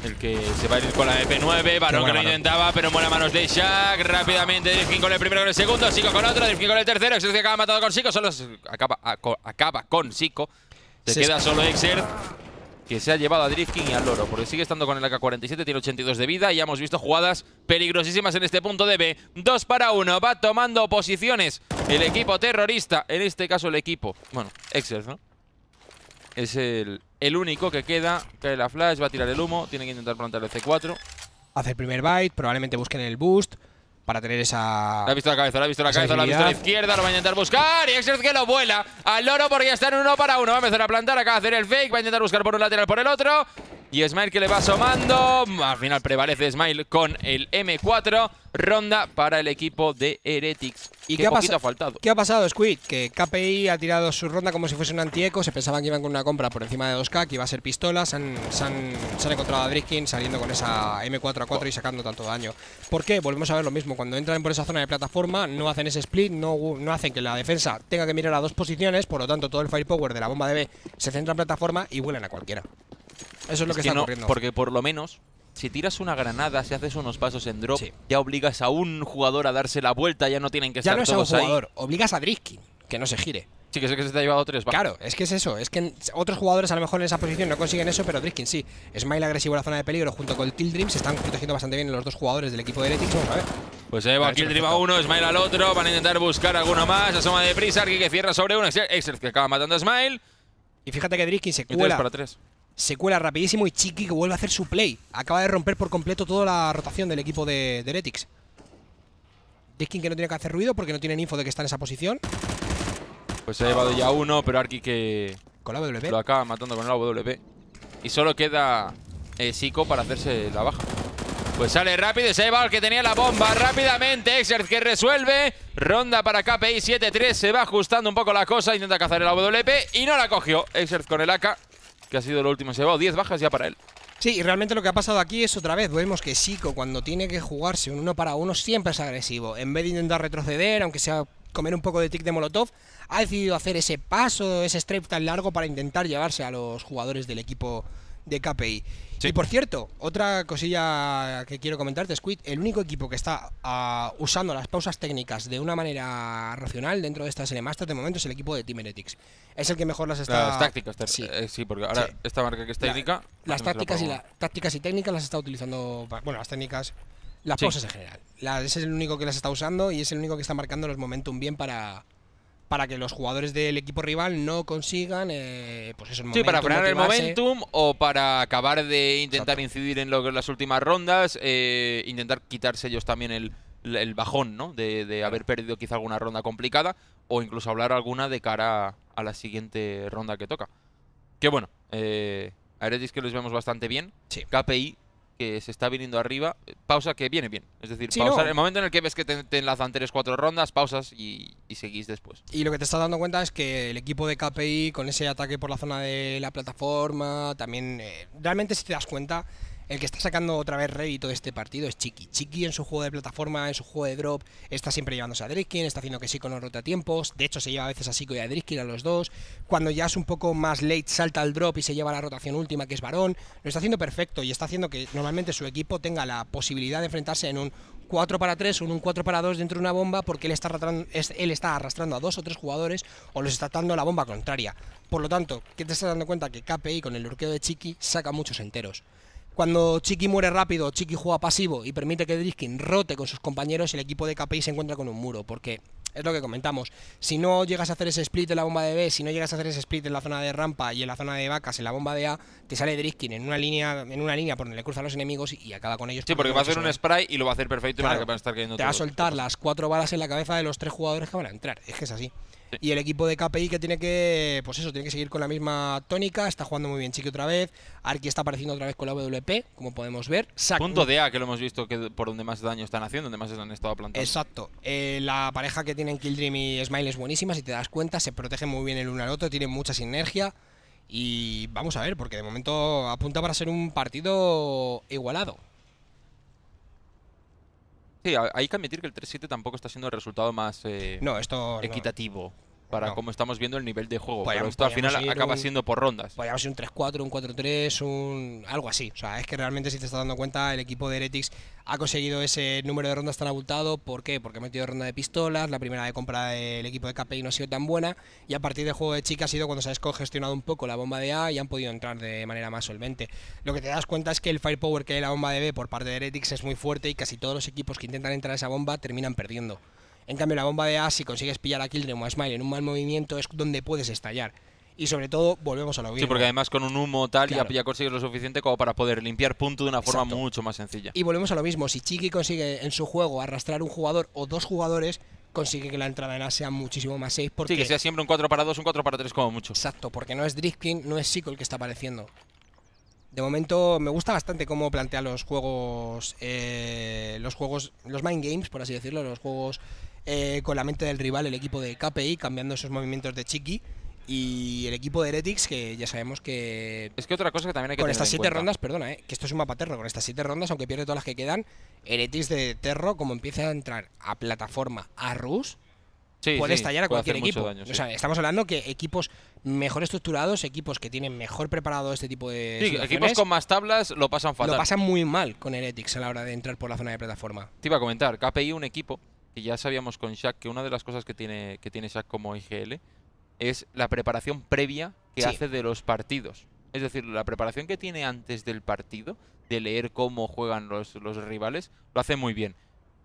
El que se va a ir con la MP9, Barón que lo intentaba, pero en buenas manos de Shaq. Rápidamente Drifkin con el primero, con el segundo, Sico con otro, Drifkin con el tercero. Exer que acaba matado con Sico, solo acaba, a- acaba con Sico. Se Se queda solo Exer, que se ha llevado a Drifkin y al loro, porque sigue estando con el AK-47, tiene 82 de vida y ya hemos visto jugadas peligrosísimas en este punto de B. Dos para uno, va tomando posiciones el equipo terrorista, en este caso el equipo, bueno, Exer, ¿no? Es el, el único que queda. Cae la flash, va a tirar el humo. Tiene que intentar plantar el C4. Hace el primer byte, probablemente busquen el boost para tener esa. Le ha visto la cabeza, le ha visto la cabeza, le ha visto la izquierda. Lo va a intentar buscar. Y Exert que lo vuela al loro porque ya está en uno para uno. Va a empezar a plantar, acaba de hacer el fake. Va a intentar buscar por un lateral por el otro. Y Smile que le va asomando. Al final prevalece Smile con el M4. Ronda para el equipo de Heretics. ¿Y Qué qué ha, poquito pasa- ha faltado. qué ha pasado, Squid? Que KPI ha tirado su ronda como si fuese un antieco. Se pensaban que iban con una compra por encima de 2K, que iba a ser pistola. Se han, se han- se han encontrado a Driskin saliendo con esa M4A4 y sacando tanto daño. ¿Por qué? Volvemos a ver lo mismo. Cuando entran por esa zona de plataforma, no hacen ese split, no, no hacen que la defensa tenga que mirar a dos posiciones. Por lo tanto, todo el firepower de la bomba de B se centra en plataforma y vuelan a cualquiera. Eso es lo Es que, que está no, ocurriendo. porque por lo menos, si tiras una granada, si haces unos pasos en drop, Sí. ya obligas a un jugador a darse la vuelta, ya no tienen que ya estar no es a un todos ahí. jugador, obligas a Driskin que no se gire. Sí, que sé que se te ha llevado tres. va. Claro, es que es eso. Es que otros jugadores a lo mejor en esa posición no consiguen eso, pero Driskin sí. Smile agresivo en la zona de peligro junto con Dream se están protegiendo bastante bien los dos jugadores del equipo de Heretics. Vamos a ver. Pues se el hecho Dream a uno, Smile al otro, van a intentar buscar alguno más, asoma de prisa, Arki que cierra sobre uno, Excel que acaba matando a Smile, Y fíjate que Driskin se y tres cuela, para tres. Se cuela rapidísimo y Chiqui que vuelve a hacer su play. Acaba de romper por completo toda la rotación del equipo de, de Heretics. Driskin que no tiene que hacer ruido porque no tienen info de que está en esa posición. Pues se ha llevado ya uno, pero Arki que Con la WP. lo acaba matando con el AWP. Y solo queda eh, para hacerse la baja. Pues sale rápido y se ha llevado el que tenía la bomba rápidamente. Exert que resuelve. Ronda para KPI 7-3. Se va ajustando un poco la cosa. Intenta cazar el AWP y no la cogió. Exert con el AK, que ha sido lo último. Se ha llevado 10 bajas ya para él. Sí, y realmente lo que ha pasado aquí es otra vez. Vemos que Siko, cuando tiene que jugarse un uno para uno, siempre es agresivo. En vez de intentar retroceder, aunque sea comer un poco de tic de Molotov, ha decidido hacer ese paso, ese strafe tan largo para intentar llevarse a los jugadores del equipo de KPI. Sí. Y por cierto, otra cosilla que quiero comentarte, Squid, el único equipo que está ah, usando las pausas técnicas de una manera racional dentro de estas Masters de momento es el equipo de Team Heretics. Es el que mejor las está... Las tácticas, Sí. eh, sí, porque ahora Sí. esta marca que es técnica. Las la tácticas y, la, tácticas y técnicas las está utilizando. Bueno, las técnicas. Las pausas en general. Las- ese es el único que las está usando y es el único que está marcando los momentum bien para. Para que los jugadores del equipo rival no consigan. eh, pues eso, el Sí, para frenar el momentum o para acabar de intentar Exacto. incidir en lo que en las últimas rondas, eh, intentar quitarse ellos también el, el bajón, ¿no? De, de haber perdido quizá alguna ronda complicada o incluso hablar alguna de cara a, la siguiente ronda que toca. Que bueno, eh, a Heretics que los vemos bastante bien. Sí. KPI que se está viniendo arriba, eh, pausa que viene bien. Es decir, Sí, pausar, no. el momento en el que ves que te, te enlazan 3-4 rondas, pausas y, y seguís después. Y lo que te estás dando cuenta es que el equipo de KPI, con ese ataque por la zona de la plataforma, también. eh, realmente, si te das cuenta, el que está sacando otra vez rédito de este partido es Chiqui. Chiqui en su juego de plataforma, en su juego de drop, está siempre llevándose a Driskin, está haciendo que Siko no rota tiempos. De hecho, se lleva a veces a Siko y a Driskin a los dos. Cuando ya es un poco más late, salta al drop y se lleva a la rotación última, que es varón. Lo está haciendo perfecto y está haciendo que normalmente su equipo tenga la posibilidad de enfrentarse en un 4 para 3 o en un 4 para 2 dentro de una bomba porque él está, arrastrando, a dos o tres jugadores o los está dando la bomba contraria. Por lo tanto, ¿qué te estás dando cuenta? Que KPI con el lurqueo de Chiqui saca muchos enteros. Cuando Chiqui muere rápido, Chiqui juega pasivo y permite que Driskin rote con sus compañeros, el equipo de KPI se encuentra con un muro. Porque es lo que comentamos. Si no llegas a hacer ese split en la bomba de B, si no llegas a hacer ese split en la zona de rampa y en la zona de vacas en la bomba de A, te sale Driskin en una línea, en una línea por donde le cruzan los enemigos y, y acaba con ellos. Sí, porque va a hacer un spray y lo va a hacer perfecto y Claro. van a estar cayendo te va a soltar las cuatro balas en la cabeza de los tres jugadores que van a entrar. Es que es así. Y el equipo de KPI que tiene que, pues eso, tiene que seguir con la misma tónica. Está jugando muy bien Chiqui otra vez. Arki está apareciendo otra vez con la WP, como podemos ver. Sac- Punto de A, que lo hemos visto que por donde más daño están haciendo, donde más se han estado plantando. Exacto. Eh, la pareja que tienen Killdream y Smile es buenísima, si te das cuenta, se protegen muy bien el uno al otro, tienen mucha sinergia. Y vamos a ver, porque de momento apunta para ser un partido igualado. Sí, ha- hay que admitir que el 3-7 tampoco está siendo el resultado más eh, No, esto. no. Para No. cómo estamos viendo el nivel de juego. Podríamos- pero esto al final ir acaba un- siendo por rondas. Podríamos ser un 3-4, un 4-3, un. algo así. O sea, es que realmente, si te estás dando cuenta, el equipo de Heretics ha conseguido ese número de rondas tan abultado. ¿Por qué? Porque ha metido ronda de pistolas, la primera de compra del equipo de KPI no ha sido tan buena. Y a partir del juego de chicas ha sido cuando se ha gestionado un poco la bomba de A y han podido entrar de manera más solvente. Lo que te das cuenta es que el firepower que hay en la bomba de B por parte de Heretics es muy fuerte y casi todos los equipos que intentan entrar a esa bomba terminan perdiendo. En cambio, la bomba de A, si consigues pillar a Kildream o a Smile en un mal movimiento, es donde puedes estallar. Y sobre todo, volvemos a lo mismo. Sí, porque además con un humo tal Claro. ya, ya consigues lo suficiente como para poder limpiar punto de una forma Exacto. mucho más sencilla. Y volvemos a lo mismo. Si Chiqui consigue en su juego arrastrar un jugador o dos jugadores, consigue que la entrada en A sea muchísimo más safe. Porque, Sí, que sea siempre un 4 para 2, un 4 para 3 como mucho. Exacto, porque no es Driftking, no es Siko el que está apareciendo. De momento me gusta bastante cómo plantea los juegos, eh, los juegos, los mind games, por así decirlo, los juegos eh, con la mente del rival, el equipo de KPI, cambiando esos movimientos de Chiqui. Y el equipo de Heretics, que ya sabemos que Es que otra cosa que también hay que con tener estas en siete cuenta. rondas, perdona, eh, que esto es un mapa terro, con estas siete rondas, aunque pierde todas las que quedan, Heretics de terro, como empieza a entrar a plataforma, a Rus, Sí, puede sí, estallar a cualquier equipo. daño, sí. O sea, estamos hablando que equipos mejor estructurados, equipos que tienen mejor preparado este tipo de equipos con más tablas lo pasan fatal. lo pasan muy mal con Heretics a la hora de entrar por la zona de plataforma. Te iba a comentar, KPI un equipo que ya sabíamos con Shaq que una de las cosas que tiene, que tiene Shaq como IGL es la preparación previa que Sí. hace de los partidos. Es decir, la preparación que tiene antes del partido, de leer cómo juegan los, los rivales, lo hace muy bien.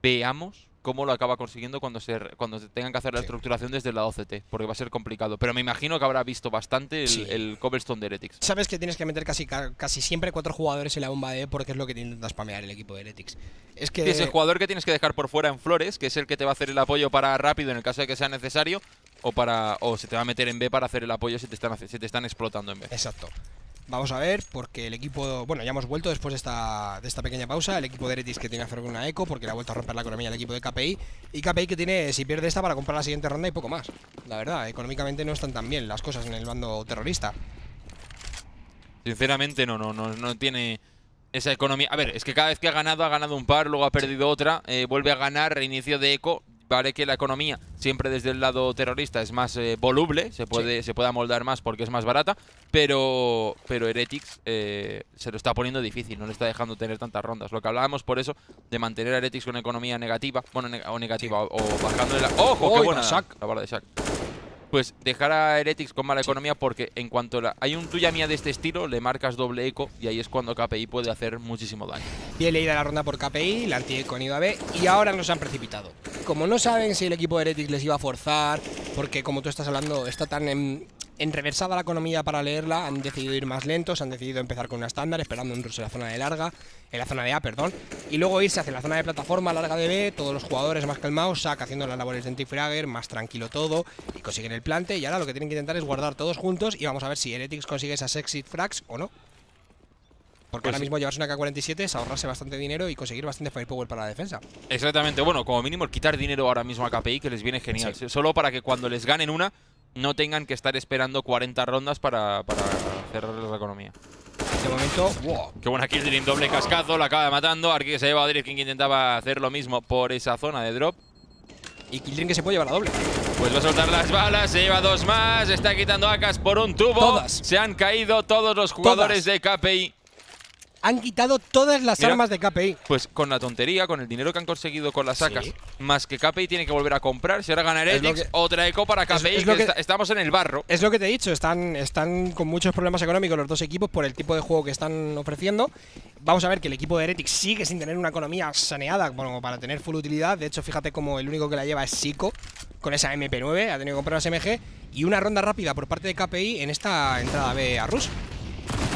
Veamos cómo lo acaba consiguiendo cuando se cuando tengan que hacer la Sí. estructuración desde el lado CT, porque va a ser complicado. Pero me imagino que habrá visto bastante el, Sí. el cobblestone de Heretics. Sabes que tienes que meter casi, ca- casi siempre cuatro jugadores en la bomba de E porque es lo que te intenta spamear el equipo de Heretics. Es que Sí, es el jugador que tienes que dejar por fuera en flores, que es el que te va a hacer el apoyo para rápido en el caso de que sea necesario, o para o se te va a meter en B para hacer el apoyo si te están, si te están explotando en B. Exacto. Vamos a ver, porque el equipo. Bueno, ya hemos vuelto después de esta, de esta pequeña pausa. El equipo de Eretis que tiene que hacer una eco, porque le ha vuelto a romper la economía el equipo de KPI. Y KPI que tiene, si pierde esta, para comprar la siguiente ronda y poco más. La verdad, económicamente no están tan bien las cosas en el bando terrorista. Sinceramente no, no, no, no tiene esa economía. A ver, es que cada vez que ha ganado, ha ganado un par, luego ha perdido otra, eh, vuelve a ganar, reinicio de eco. Vale que la economía, siempre desde el lado terrorista, es más eh, voluble, se puede, se puede amoldar más porque es más barata, pero, pero Heretics eh, se lo está poniendo difícil, no le está dejando tener tantas rondas. Lo que hablábamos por eso, de mantener a Heretics con economía negativa, bueno, o negativa, o, o bajando la... ¡Ojo, qué ¡Uy, buena! la! La bala de Shaq pues dejar a Heretics con mala economía porque en cuanto la- hay un tuya mía de este estilo, le marcas doble eco y ahí es cuando KPI puede hacer muchísimo daño. Bien leída la ronda por KPI, la anti-eco han ido a B y ahora nos han precipitado. Como no saben si el equipo de Heretics les iba a forzar, porque como tú estás hablando, está tan en, enreversada la economía para leerla, han decidido ir más lentos, han decidido empezar con una estándar, esperando un rush en la zona de larga, en la zona de A, perdón, y luego irse hacia la zona de plataforma larga de B, todos los jugadores más calmados, Sack haciendo las labores de anti-fragger, más tranquilo todo, y consiguen el plante, y ahora lo que tienen que intentar es guardar todos juntos, y vamos a ver si Heretics consigue esas exit frags o no. Porque Pues ahora mismo llevarse una K-47 es ahorrarse bastante dinero y conseguir bastante firepower para la defensa. Exactamente, bueno, como mínimo el quitar dinero ahora mismo a KPI que les viene genial. Sí. Solo para que cuando les ganen una no tengan que estar esperando 40 rondas para, para cerrarles la economía. De momento, wow. Qué buena kill Dream, doble cascazo, la acaba matando. Arki se lleva a Drift King que intentaba hacer lo mismo por esa zona de drop. Y Kildrin que se puede llevar la doble. Pues va a soltar las balas, se lleva dos más, está quitando AKs por un tubo. Todas. Se han caído todos los jugadores de KPI. Han quitado todas las Mira. armas de KPI. Pues con la tontería, con el dinero que han conseguido con las Sí. sacas, más que KPI tiene que volver a comprar. Si ahora gana Es lo Heretics, que- otra eco para KPI, es que que- está- estamos en el barro. Es lo que te he dicho, están, están con muchos problemas económicos los dos equipos por el tipo de juego que están ofreciendo. Vamos a ver que el equipo de Heretics sigue sin tener una economía saneada bueno, para tener full utilidad. De hecho, fíjate como el único que la lleva es Sico con esa MP9, ha tenido que comprar una SMG. Y una ronda rápida por parte de KPI en esta entrada B a Rus.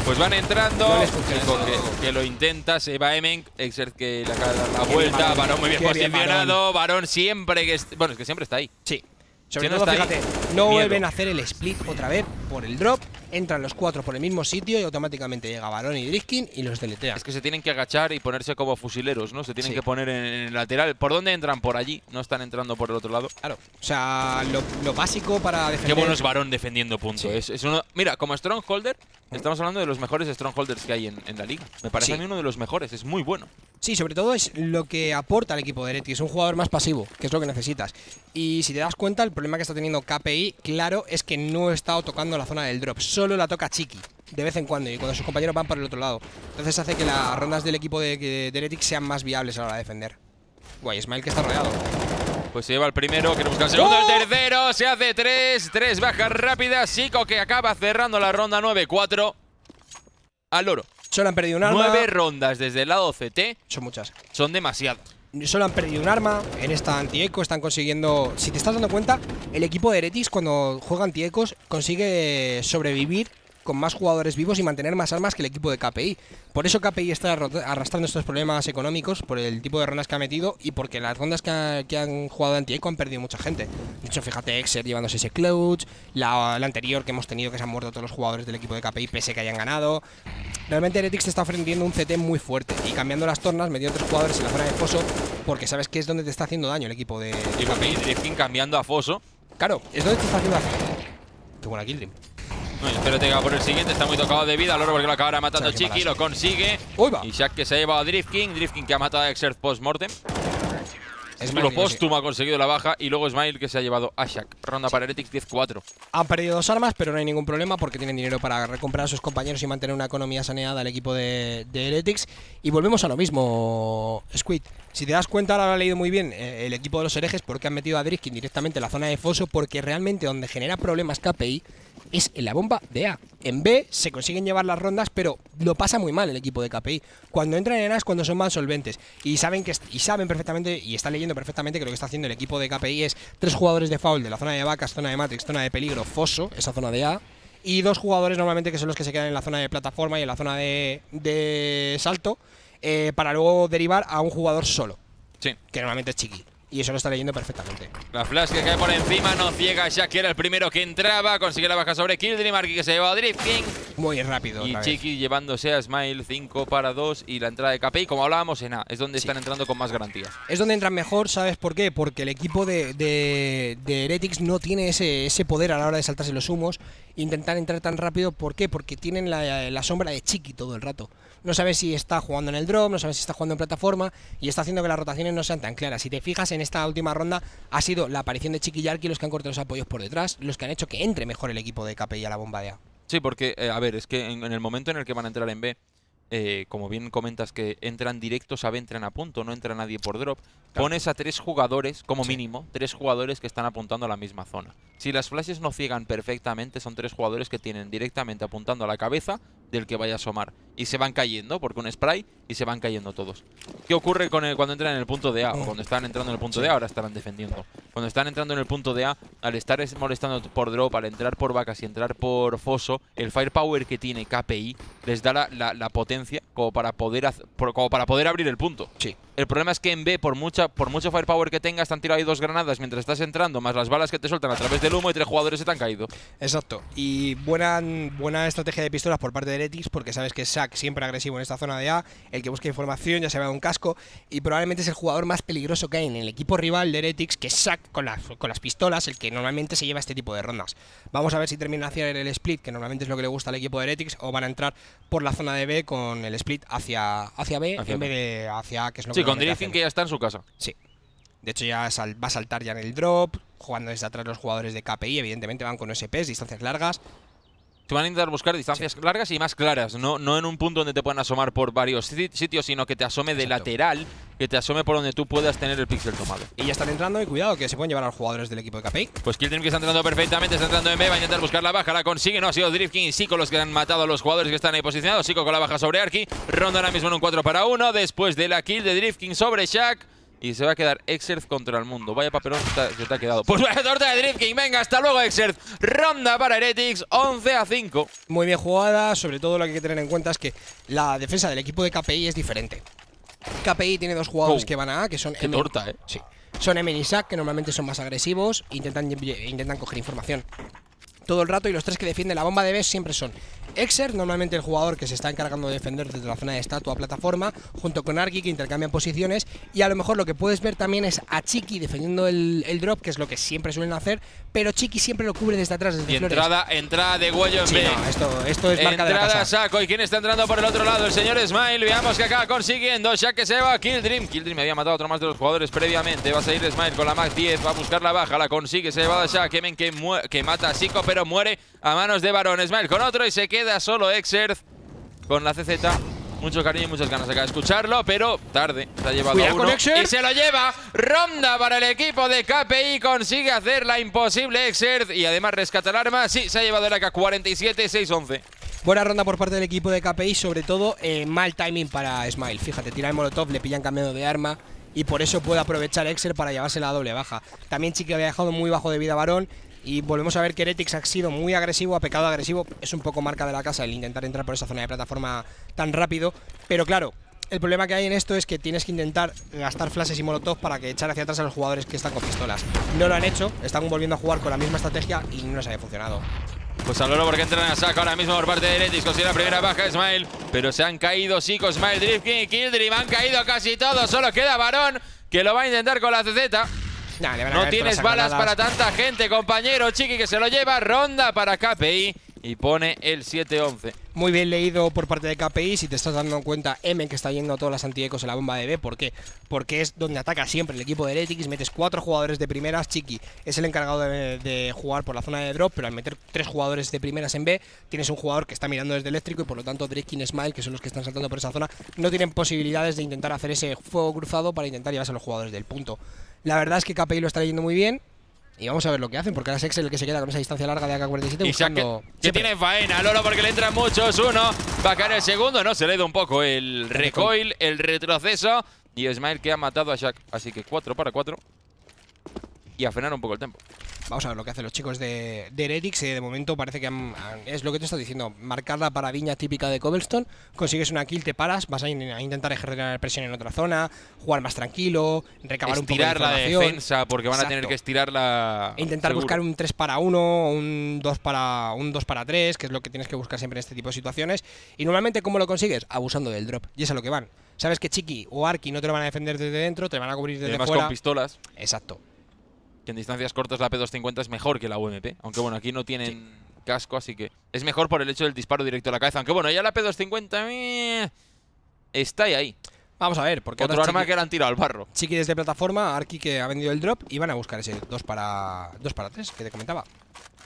Pues van entrando, No que, que lo intenta, se va Emen, Exert que le acaba de dar la vuelta, Varón, muy bien qué posicionado, Varón siempre que... Bueno, es que siempre está ahí. Sí. Sobre Si no todo, está ahí, fíjate, no miedo. vuelven a hacer el split otra vez por el drop, entran los cuatro por el mismo sitio y automáticamente llega Barón y Driskin y los deletea. Es que se tienen que agachar y ponerse como fusileros, ¿no? Se tienen Sí. que poner en el lateral. ¿Por dónde entran? Por allí. No están entrando por el otro lado. Claro, o sea, lo, lo básico para Qué defender. bueno es Varón defendiendo punto. Sí. Es, es uno, mira, como Strongholder, estamos hablando de los mejores Strongholders que hay en, en la liga. Me parece Sí. a mí uno de los mejores. Es muy bueno. Sí, sobre todo es lo que aporta al equipo de Ereti. Es un jugador más pasivo, que es lo que necesitas. Y si te das cuenta, el problema que está teniendo KPI, claro, es que no ha estado tocando la zona del drop. Solo la toca Chiqui, de vez en cuando, y cuando sus compañeros van por el otro lado. Entonces hace que las rondas del equipo de, de Heretics sean más viables a la hora de defender. Guay, Smile que está rodeado. Pues se lleva el primero, que busca el segundo, ¡Oh! el tercero, se hace tres, tres bajas rápidas, Sico que acaba cerrando la ronda 9-4 al loro. Solo han perdido un arma. Nueve rondas desde el lado CT Son muchas. son demasiadas. Solo han perdido un arma. En esta anti-eco están consiguiendo. Si te estás dando cuenta, el equipo de Heretics, cuando juega anti-ecos, consigue sobrevivir con más jugadores vivos y mantener más armas que el equipo de KPI. Por eso KPI está arrastrando estos problemas económicos, por el tipo de rondas que ha metido y porque las rondas que, ha- que han jugado anti-eco han perdido mucha gente. De hecho, fíjate, Exer llevándose ese clutch, la, la anterior que hemos tenido que se han muerto todos los jugadores del equipo de KPI pese a que hayan ganado. Realmente Heretics te está ofreciendo un CT muy fuerte y cambiando las tornas, metiendo tres jugadores en la zona de foso, porque sabes que es donde te está haciendo daño el equipo de. Y KPI Drifting cambiando a Foso. Claro, es donde te está haciendo daño. Qué buena kill Bueno, espérate que va por el siguiente, está muy tocado de vida, Loro porque lo acabará matando qué Chiqui, lo consigue. Uy, va. Y Shaq que se ha llevado a Drift King, Drift King que ha matado a Exert post-mortem. Es Lo póstumo ha conseguido la baja y luego Smile que se ha llevado a Shaq. Ronda para Heretics 10-4. Han perdido dos armas, pero no hay ningún problema porque tienen dinero para recomprar a sus compañeros y mantener una economía saneada al equipo de, de Heretics. Y volvemos a lo mismo, Squid. Si te das cuenta, ahora lo ha leído muy bien eh, el equipo de los herejes porque han metido a Driskin directamente en la zona de foso porque realmente donde genera problemas KPI es en la bomba de A. En B se consiguen llevar las rondas, pero lo pasa muy mal el equipo de KPI. Cuando entran en A es cuando son más solventes. Y saben que y saben perfectamente, y están leyendo perfectamente que lo que está haciendo el equipo de KPI es tres jugadores de foul de la zona de vacas, zona de Matrix, zona de peligro, foso, esa zona de A. Y dos jugadores normalmente que son los que se quedan en la zona de plataforma y en la zona de, de salto. eh, para luego derivar a un jugador solo, Sí. que normalmente es Chiqui. Y eso lo está leyendo perfectamente. La flash que cae por encima no ciega que era el primero que entraba. Consigue la baja sobre Kildrim, Arki que se lleva a Drift King. Muy rápido. Y otra vez. Chiqui llevándose a Smile 5 para 2 y la entrada de KPI, como hablábamos en A, es donde Sí. están entrando con más garantías. Es donde entran mejor, ¿sabes por qué? Porque el equipo de, de, de Heretics no tiene ese, ese poder a la hora de saltarse los humos. Intentar entrar tan rápido, ¿por qué? Porque tienen la, la sombra de Chiqui todo el rato. No sabes si está jugando en el drop, no sabes si está jugando en plataforma y está haciendo que las rotaciones no sean tan claras. Si te fijas en esta última ronda, ha sido la aparición de Chiqui y Arki los que han cortado los apoyos por detrás, los que han hecho que entre mejor el equipo de KPI a la bomba de A. Sí, porque, eh, a ver, es que en, en el momento en el que van a entrar en B, eh, como bien comentas que entran directos a B, entran a punto, no entra nadie por drop, pones a tres jugadores, como Sí. mínimo, tres jugadores que están apuntando a la misma zona. Si las flashes no ciegan perfectamente, son tres jugadores que tienen directamente apuntando a la cabeza del que vaya a asomar. Y se van cayendo, porque un spray, y se van cayendo todos. ¿Qué ocurre con el- cuando entran en el punto de A? Cuando están entrando en el punto de A, ahora estarán defendiendo. Cuando están entrando en el punto de A, al estar es- molestando por drop, al entrar por vacas y entrar por foso, el firepower que tiene KPI les da la, la- la potencia como para poder como para poder abrir el punto. Sí. El problema es que en B, por mucha, por mucho firepower que tengas, te han tirado ahí dos granadas mientras estás entrando, más las balas que te sueltan a través del humo y tres jugadores se te han caído. Exacto. Y buena, buena estrategia de pistolas por parte de Heretics, porque sabes que es Sack siempre agresivo en esta zona de A, el que busca información, ya se va un casco, y probablemente es el jugador más peligroso que hay en el equipo rival de Heretics, que es Sack con las, con las pistolas, el que normalmente se lleva este tipo de rondas. Vamos a ver si termina hacia el split, que normalmente es lo que le gusta al equipo de Heretics, o van a entrar por la zona de B con el split hacia, hacia B Hacia en B. vez de hacia A, que es lo Sí, que con Drifting que ya está en su casa. Sí. De hecho, ya sal- va a saltar ya en el drop, jugando desde atrás los jugadores de KPI, evidentemente van con SPs, distancias largas. Te van a intentar buscar distancias largas y más claras, no, no en un punto donde te puedan asomar por varios sit- sitios, sino que te asome de lateral, que te asome por donde tú puedas tener el pixel tomado. Y ya están entrando y cuidado que se pueden llevar a los jugadores del equipo de KPI. Pues Killteam que está entrando perfectamente, está entrando en B, va a intentar buscar la baja, la consigue, no ha sido Drift King y Sico los que han matado a los jugadores que están ahí posicionados. Sico con la baja sobre Arki, ronda ahora mismo en un 4 para 1, después de la kill de Drift King sobre Shaq. Y se va a quedar Exert contra el mundo. Vaya papelón se te ha- quedado. Pues vaya torta de Drift King. Venga, hasta luego, Exert. Ronda para Heretics, 11 a 5. Muy bien jugada, sobre todo lo que hay que tener en cuenta es que la defensa del equipo de KPI es diferente. KPI tiene dos jugadores Oh, que van a A, que son qué M- torta, eh. Sí. son Emen y Sack, que normalmente son más agresivos, intentan, intentan coger información todo el rato y los tres que defienden la bomba de B siempre son Exer, normalmente el jugador que se está encargando de defender desde la zona de estatua plataforma, junto con Arki que intercambian posiciones y a lo mejor lo que puedes ver también es a Chiki defendiendo el, drop, que es lo que siempre suelen hacer, pero Chiki siempre lo cubre desde atrás, desde y entrada, entrada de Guayo en sí, No, esto, esto es marca de la casa. saco, ¿y quién está entrando por el otro lado? El señor Smile, veamos que acaba consiguiendo, ya que se va Kill Dream. Kill Dream había matado a otro más de los jugadores previamente, va a salir Smile con la Max 10, va a buscar la baja, la consigue, se va a Shaq, que, que, que mata a pero muere a manos de Barón. Smile con otro y se queda solo Exerth con la CZ. Mucho cariño y muchas ganas acá de escucharlo, pero tarde. Se ha llevado a uno y se lo lleva. Ronda para el equipo de KPI. Consigue hacer la imposible Exerth y además rescata el arma. Sí, se ha llevado el AK 47, 6-11. Buena ronda por parte del equipo de KPI, sobre todo eh, mal timing para Smile. Fíjate, tira el molotov, le pillan cambiado de arma y por eso puede aprovechar Exer para llevarse la doble baja. También Chiqui había dejado muy bajo de vida Varón y volvemos a ver que Heretics ha sido muy agresivo, ha pecado agresivo. Es un poco marca de la casa el intentar entrar por esa zona de plataforma tan rápido. Pero claro, el problema que hay en esto es que tienes que intentar gastar flashes y molotov para que echar hacia atrás a los jugadores que están con pistolas. No lo han hecho, están volviendo a jugar con la misma estrategia y no les ha funcionado. Pues al loro porque entran a saco ahora mismo por parte de Heretics. Consigue la primera baja Smile. Pero se han caído Sico, Smile, Drift King y Kildream. Han caído casi todos. Solo queda Varón que lo va a intentar con la CZ no tienes balas para tanta gente, compañero. Chiqui que se lo lleva. Ronda para KPI y pone el 7-11. Muy bien leído por parte de KPI. Si te estás dando cuenta, M que está yendo a todas las antiecos en la bomba de B. ¿Por qué? Porque es donde ataca siempre el equipo de Heretics. Metes cuatro jugadores de primeras. Chiqui es el encargado de, jugar por la zona de drop. Pero al meter tres jugadores de primeras en B, tienes un jugador que está mirando desde eléctrico. Y por lo tanto, Drake y Smile, que son los que están saltando por esa zona, no tienen posibilidades de intentar hacer ese fuego cruzado para intentar llevarse a los jugadores del punto. La verdad es que KPI lo está leyendo muy bien. Y vamos a ver lo que hacen, porque ahora es el que se queda con esa distancia larga de AK-47 buscando... Que, tiene faena, Lolo, porque le entran muchos. Uno, va a caer el segundo. No, se le da un poco el recoil, el retroceso. Y Smile que ha matado a Shaq. Así que 4 para 4. Y a frenar un poco el tempo. Vamos a ver lo que hacen los chicos de, de Heretics. Eh, de momento parece que es lo que te estoy diciendo. Marcar la paradiña típica de Cobblestone. Consigues una kill, te paras. Vas a, intentar ejercer presión en otra zona. Jugar más tranquilo. Recabar un poco de la defensa porque van a tener que estirarla. E intentar buscar un 3 para 1 un 2 para, un 2 para 3, que es lo que tienes que buscar siempre en este tipo de situaciones. Y normalmente, ¿cómo lo consigues? Abusando del drop. Y es a lo que van. Sabes que Chiqui o Arki no te lo van a defender desde dentro, te van a cubrir desde Además fuera. con pistolas. Exacto que en distancias cortas la P250 es mejor que la UMP. Aunque bueno, aquí no tienen casco, así que es mejor por el hecho del disparo directo a la cabeza. Aunque bueno, ya la P250 eh, está ahí. Vamos a ver, porque otro arma que le han tirado al barro. Chiqui desde plataforma, Arki que ha vendido el drop y van a buscar ese 2 para 2 para 3 que te comentaba.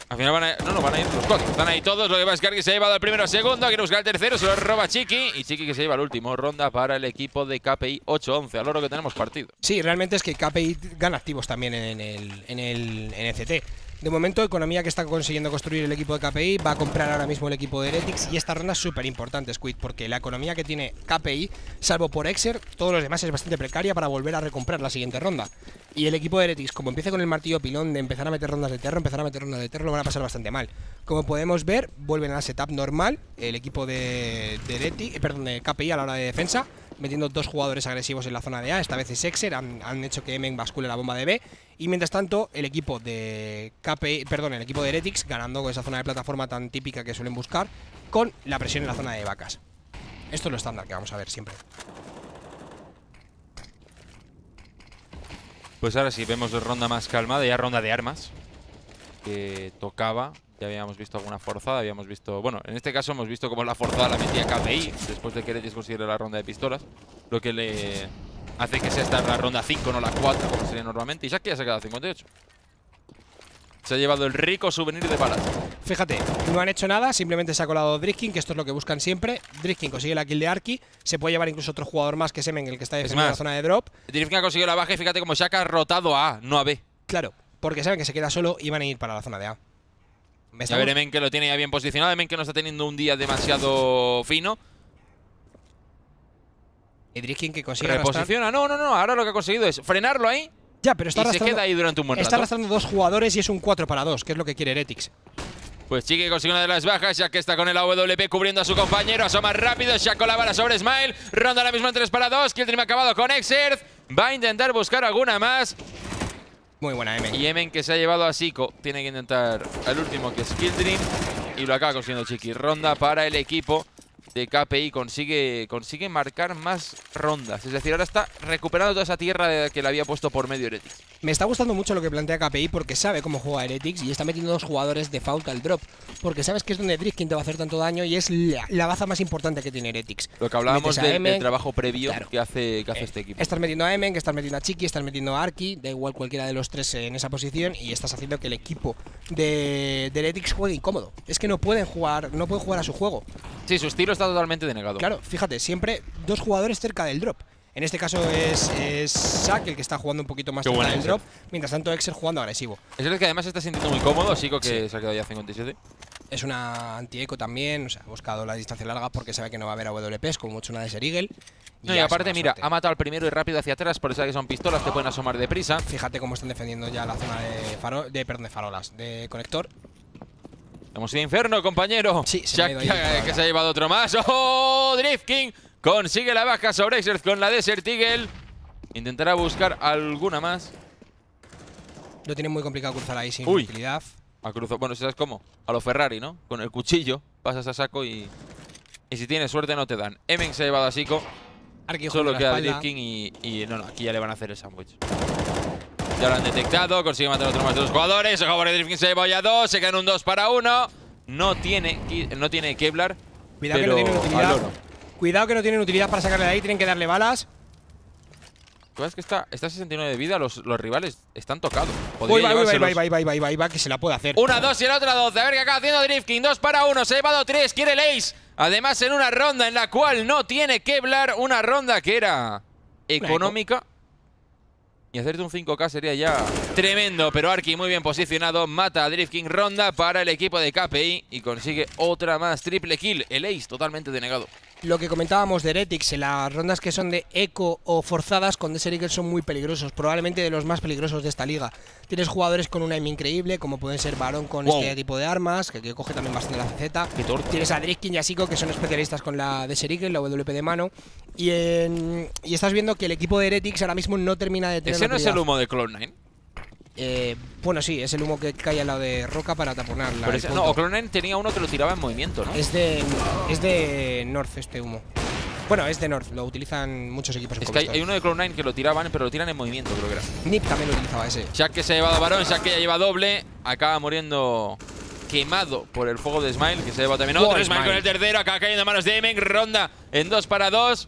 Al final van a, no, no, van a ir los cuatro. Están ahí todos. Lo que pasa es que se ha llevado el primero segundo. Quiere buscar el tercero. Se lo roba Chiqui. Y Chiqui que se lleva el último. Ronda para el equipo de KPI 8-11. A lo que tenemos partido. Sí, realmente es que KPI gana activos también en el, en el NCT. De momento, economía que está consiguiendo construir el equipo de KPI va a comprar ahora mismo el equipo de Heretics y esta ronda es súper importante, Squid, porque la economía que tiene KPI, salvo por Exer, todos los demás es bastante precaria para volver a recomprar la siguiente ronda. Y el equipo de Heretics, como empiece con el martillo pilón de empezar a meter rondas de terror, empezar a meter rondas de terror, lo van a pasar bastante mal. Como podemos ver, vuelven a la setup normal, el equipo de, de eh, perdón, de KPI a la hora de defensa, metiendo dos jugadores agresivos en la zona de A. Esta vez es Exer, han, hecho que Emen bascule la bomba de B. Y mientras tanto, el equipo de KPI, perdón, el equipo de Heretics ganando con esa zona de plataforma tan típica que suelen buscar, con la presión en la zona de vacas. Esto es lo estándar que vamos a ver siempre. Pues ahora sí, vemos ronda más calmada, ya ronda de armas. Que tocaba ya habíamos visto alguna forzada, habíamos visto... Bueno, en este caso hemos visto cómo la forzada la metía KPI después de que Regis consiguiera la ronda de pistolas. Lo que le hace que sea esta la ronda 5, no la 4, como sería normalmente. Y que ya se ha quedado 58. Se ha llevado el rico souvenir de balas. Fíjate, no han hecho nada, simplemente se ha colado Driskin, que esto es lo que buscan siempre. Driskin consigue la kill de Arki, se puede llevar incluso otro jugador más que Semen, el que está defendiendo la zona de drop. Driskin ha conseguido la baja y fíjate cómo Shaka ha rotado a A, no a B. Claro, porque saben que se queda solo y van a ir para la zona de A. A ver, Emen que lo tiene ya bien posicionado. Emen que no está teniendo un día demasiado fino. Edrikin que consigue Reposiciona. No, no, no. Ahora lo que ha conseguido es frenarlo ahí. Ya, pero está y se queda ahí durante un buen Está arrastrando dos jugadores y es un 4 para 2, que es lo que quiere Heretics. Pues Chiqui consigue una de las bajas, ya que está con el AWP cubriendo a su compañero. Asoma rápido, con la bala sobre Smile. Ronda ahora mismo en 3 para 2. Killtrim acabado con Exerth. Va a intentar buscar alguna más. Muy buena M. Y Emen que se ha llevado a Siko. Tiene que intentar el último que es Kill Dream. Y lo acaba consiguiendo Chiqui. Ronda para el equipo de KPI. Consigue, consigue marcar más rondas. Es decir, ahora está recuperando toda esa tierra que le había puesto por medio Heretics. Me está gustando mucho lo que plantea KPI porque sabe cómo juega Heretics y está metiendo dos jugadores de fault al drop. Porque sabes que es donde Drift quien te va a hacer tanto daño y es la, la baza más importante que tiene Heretics. Lo que hablábamos del- trabajo previo claro. que hace, que hace Eh, este equipo. Estás metiendo a Emen, que estás metiendo a Chiqui, estás metiendo a Arki, da igual cualquiera de los tres en esa posición y estás haciendo que el equipo de, de Heretics juegue incómodo. Es que no pueden jugar, no pueden jugar a su juego. Sí, su estilo está totalmente denegado. Claro, fíjate, siempre dos jugadores cerca del drop. En este caso es, es Zack el que está jugando un poquito más cerca del drop, mientras tanto Exer jugando agresivo. Es el que además se está sintiendo muy cómodo, Siko que se ha quedado ya 57. Es una anti-eco también, o sea, ha buscado la distancia larga porque sabe que no va a haber a WPs, como mucho una de Ser Eagle. No, y aparte, mira, ha matado al primero y rápido hacia atrás, por eso que son pistolas que pueden asomar deprisa. Fíjate cómo están defendiendo ya la zona de, faro, de, perdón, de farolas, de conector. Ido a infierno, compañero. Sí, se ahí que, se ha llevado otro más. ¡Oh! Drift King consigue la baja sobre Exert con la Desert Eagle. Intentará buscar alguna más. Lo tienen muy complicado cruzar ahí sin Uy. utilidad. A cruzo. Bueno, ¿sabes cómo? A lo Ferrari, ¿no? Con el cuchillo pasas a saco y. Y si tienes suerte no te dan. Emen se ha llevado a Siko. Arki Solo queda. Drift King y, y. No, no, aquí ya le van a hacer el sándwich. Ya lo han detectado. Consigue matar a otro más de los jugadores. El jugador de Drift King se lleva ya dos. Se quedan un 2 para 1. No tiene, no tiene Kevlar. Cuidado que no tienen utilidad. Cuidado que no tienen utilidad para sacarle de ahí, tienen que darle balas. Lo es que está, está a 69 de vida, los, los rivales están tocados. Uy, va, va, que se la puede hacer. Una, dos y la otra 12. A ver qué acaba haciendo Drift King. Dos para uno. Se ha llevado tres. Quiere el ace. Además, en una ronda en la cual no tiene Kevlar. Una ronda que era económica. Y hacerte un 5K sería ya tremendo. Pero Arki muy bien posicionado. Mata a Drift King. Ronda para el equipo de KPI. Y consigue otra más. Triple kill. El ace totalmente denegado. Lo que comentábamos de Heretics, en las rondas que son de eco o forzadas con Desert Eagle son muy peligrosos, probablemente de los más peligrosos de esta liga. Tienes jugadores con un aim increíble, como pueden ser Barón con Wow. este tipo de armas, que, que coge también bastante la CZ. Qué. Tienes a Driskin y a Siko, que son especialistas con la Desert Eagle, la WP de mano. Y, en- y estás viendo que el equipo de Heretics ahora mismo no termina de tener Ese no es el humo de Cloud9. Eh, bueno, sí, es el humo que cae al lado de Roca para taponar la Pero ese- no, o Cloud9 tenía uno que lo tiraba en movimiento, ¿no? Es de, es de North este humo. Bueno, es de North, lo utilizan muchos equipos en Es que hay, uno de Cloud9 que lo tiraban, pero lo tiran en movimiento, creo que era. Nip también lo utilizaba ese. Shaq que se ha llevado a varón, Shaq que ya lleva doble. Acaba muriendo quemado por el fuego de Smile, que se lleva también Wow, otro. Smile, Smile. con el tercero, acaba cayendo en manos de Emen. Ronda en 2 para 2.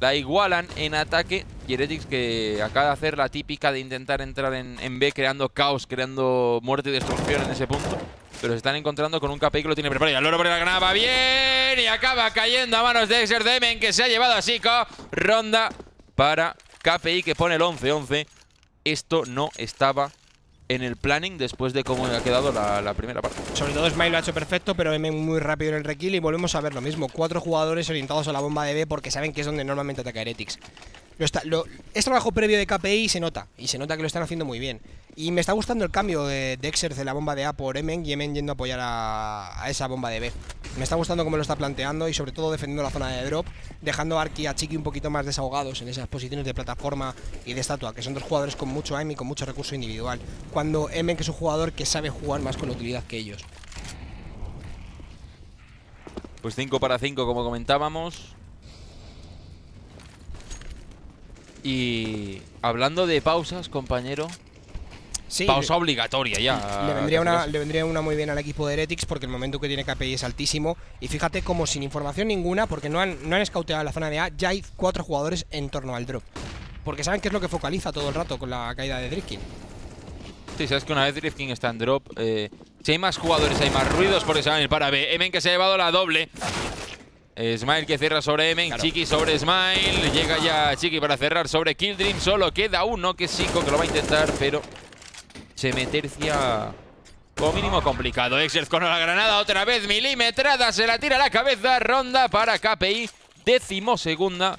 La igualan en ataque. Y Heretics que acaba de hacer la típica de intentar entrar en, en B creando caos, creando muerte y destrucción en ese punto. Pero se están encontrando con un KPI que lo tiene preparado. Y al loro por la granada va bien. Y acaba cayendo a manos de Exer Demen, que se ha llevado a Siko. Ronda para KPI que pone el 11-11. Esto no estaba en el planning después de cómo ha quedado la, primera parte. Sobre todo Smile lo ha hecho perfecto, pero M muy rápido en el rekill y volvemos a ver lo mismo. Cuatro jugadores orientados a la bomba de B porque saben que es donde normalmente ataca Heretics. Lo está, es trabajo previo de KPI y se nota. Y se nota que lo están haciendo muy bien. Y me está gustando el cambio de, de de la bomba de A por Emen y Emen yendo a apoyar a, esa bomba de B. Me está gustando cómo lo está planteando y sobre todo defendiendo la zona de drop, dejando a Arki y a Chiki un poquito más desahogados en esas posiciones de plataforma y de estatua, que son dos jugadores con mucho aim y con mucho recurso individual. Cuando Emen que es un jugador que sabe jugar más con utilidad que ellos. Pues 5 para 5 como comentábamos. Y hablando de pausas, compañero. Sí, pausa obligatoria ya. Le vendría, una, le vendría una muy bien al equipo de Heretics porque el momento que tiene KPI es altísimo. Y fíjate como sin información ninguna, porque no han, no han scouteado la zona de A, ya hay cuatro jugadores en torno al drop. Porque saben que es lo que focaliza todo el rato con la caída de Drifkin. Sí, sabes que una vez Drift King está en drop, eh, si hay más jugadores, hay más ruidos porque se van a ir para B. Emen que se ha llevado la doble. Smile que cierra sobre Emen, Chiqui sobre Smile. Llega ya Chiqui para cerrar sobre Kill Dream. Solo queda uno que es Siko que lo va a intentar, pero se me tercia como mínimo complicado. Exert con la granada otra vez milimetrada, se la tira a la cabeza. Ronda para KPI, décimo segunda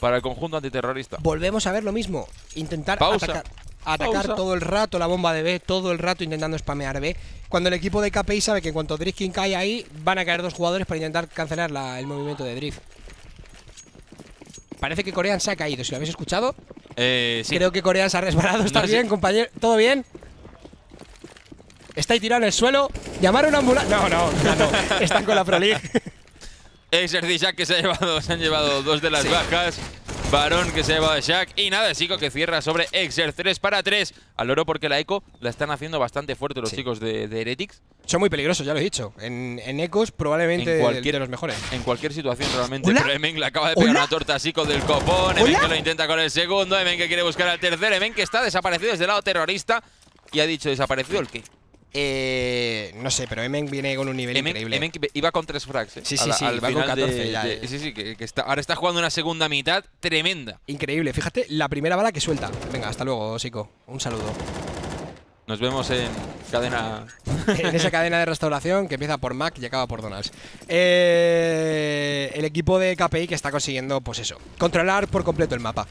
para el conjunto antiterrorista. Volvemos a ver lo mismo. Intentar Pausa. atacar, atacar Pausa. todo el rato la bomba de B, todo el rato intentando spamear B. Cuando el equipo de KPI sabe que en cuanto Drifkin cae ahí, van a caer dos jugadores para intentar cancelar la- el movimiento de Drift. Parece que Korean se ha caído. Si lo habéis escuchado, Eh, sí. Creo que Corea se ha resbalado. ¿Estás No bien, compañero? ¿Todo bien? ¿Está ahí tirado en el suelo? ¿Llamar a una ambulancia? No, no, no. Están con la Pro League. Exerci Shaq que se, ha llevado, se han llevado dos de las bajas. Varón que se ha llevado a Shaq. Y nada, Sico que cierra sobre Exer 3 para 3. Al oro porque la Eco la están haciendo bastante fuerte los Sí. chicos de, de Heretics. Son muy peligrosos, ya lo he dicho. En, en Ecos probablemente En cualquier- de los mejores. En cualquier situación realmente. ¿Hola? Pero Emen le acaba de pegar ¿Hola? una torta a Sico del copón. Emen que lo intenta con el segundo. Emen que quiere buscar al tercero. Emen que está desaparecido desde el lado terrorista. Y ha dicho desaparecido el qué. Eh, no sé, pero Emen viene con un nivel Emen, increíble. Emen iba con tres frags. ¿eh? Sí, A sí, sí, al va con final 14 de- ya, de-. Sí, sí, que, que está, ahora está jugando una segunda mitad tremenda. Increíble. Fíjate, la primera bala que suelta. Venga, hasta luego, Sico. Un saludo. Nos vemos en cadena. *laughs* en esa cadena de restauración que empieza por Mac y acaba por Donald's. Eh, el equipo de KPI que está consiguiendo, pues eso, controlar por completo el mapa.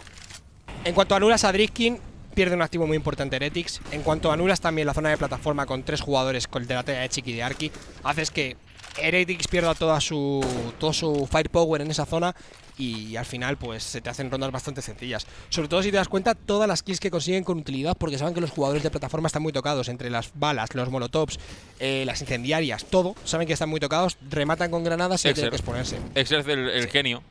En cuanto anulas a Driskin, pierde un activo muy importante Heretics. En cuanto anulas también la zona de plataforma con tres jugadores con de la talla de Chiqui de Arki, haces que Heretics pierda toda su, todo su firepower en esa zona y al final pues se te hacen rondas bastante sencillas. Sobre todo si te das cuenta todas las kills que consiguen con utilidad porque saben que los jugadores de plataforma están muy tocados entre las balas, los molotovs, eh, las incendiarias, todo. Saben que están muy tocados, rematan con granadas y tienen que exponerse. Exerce el, el genio.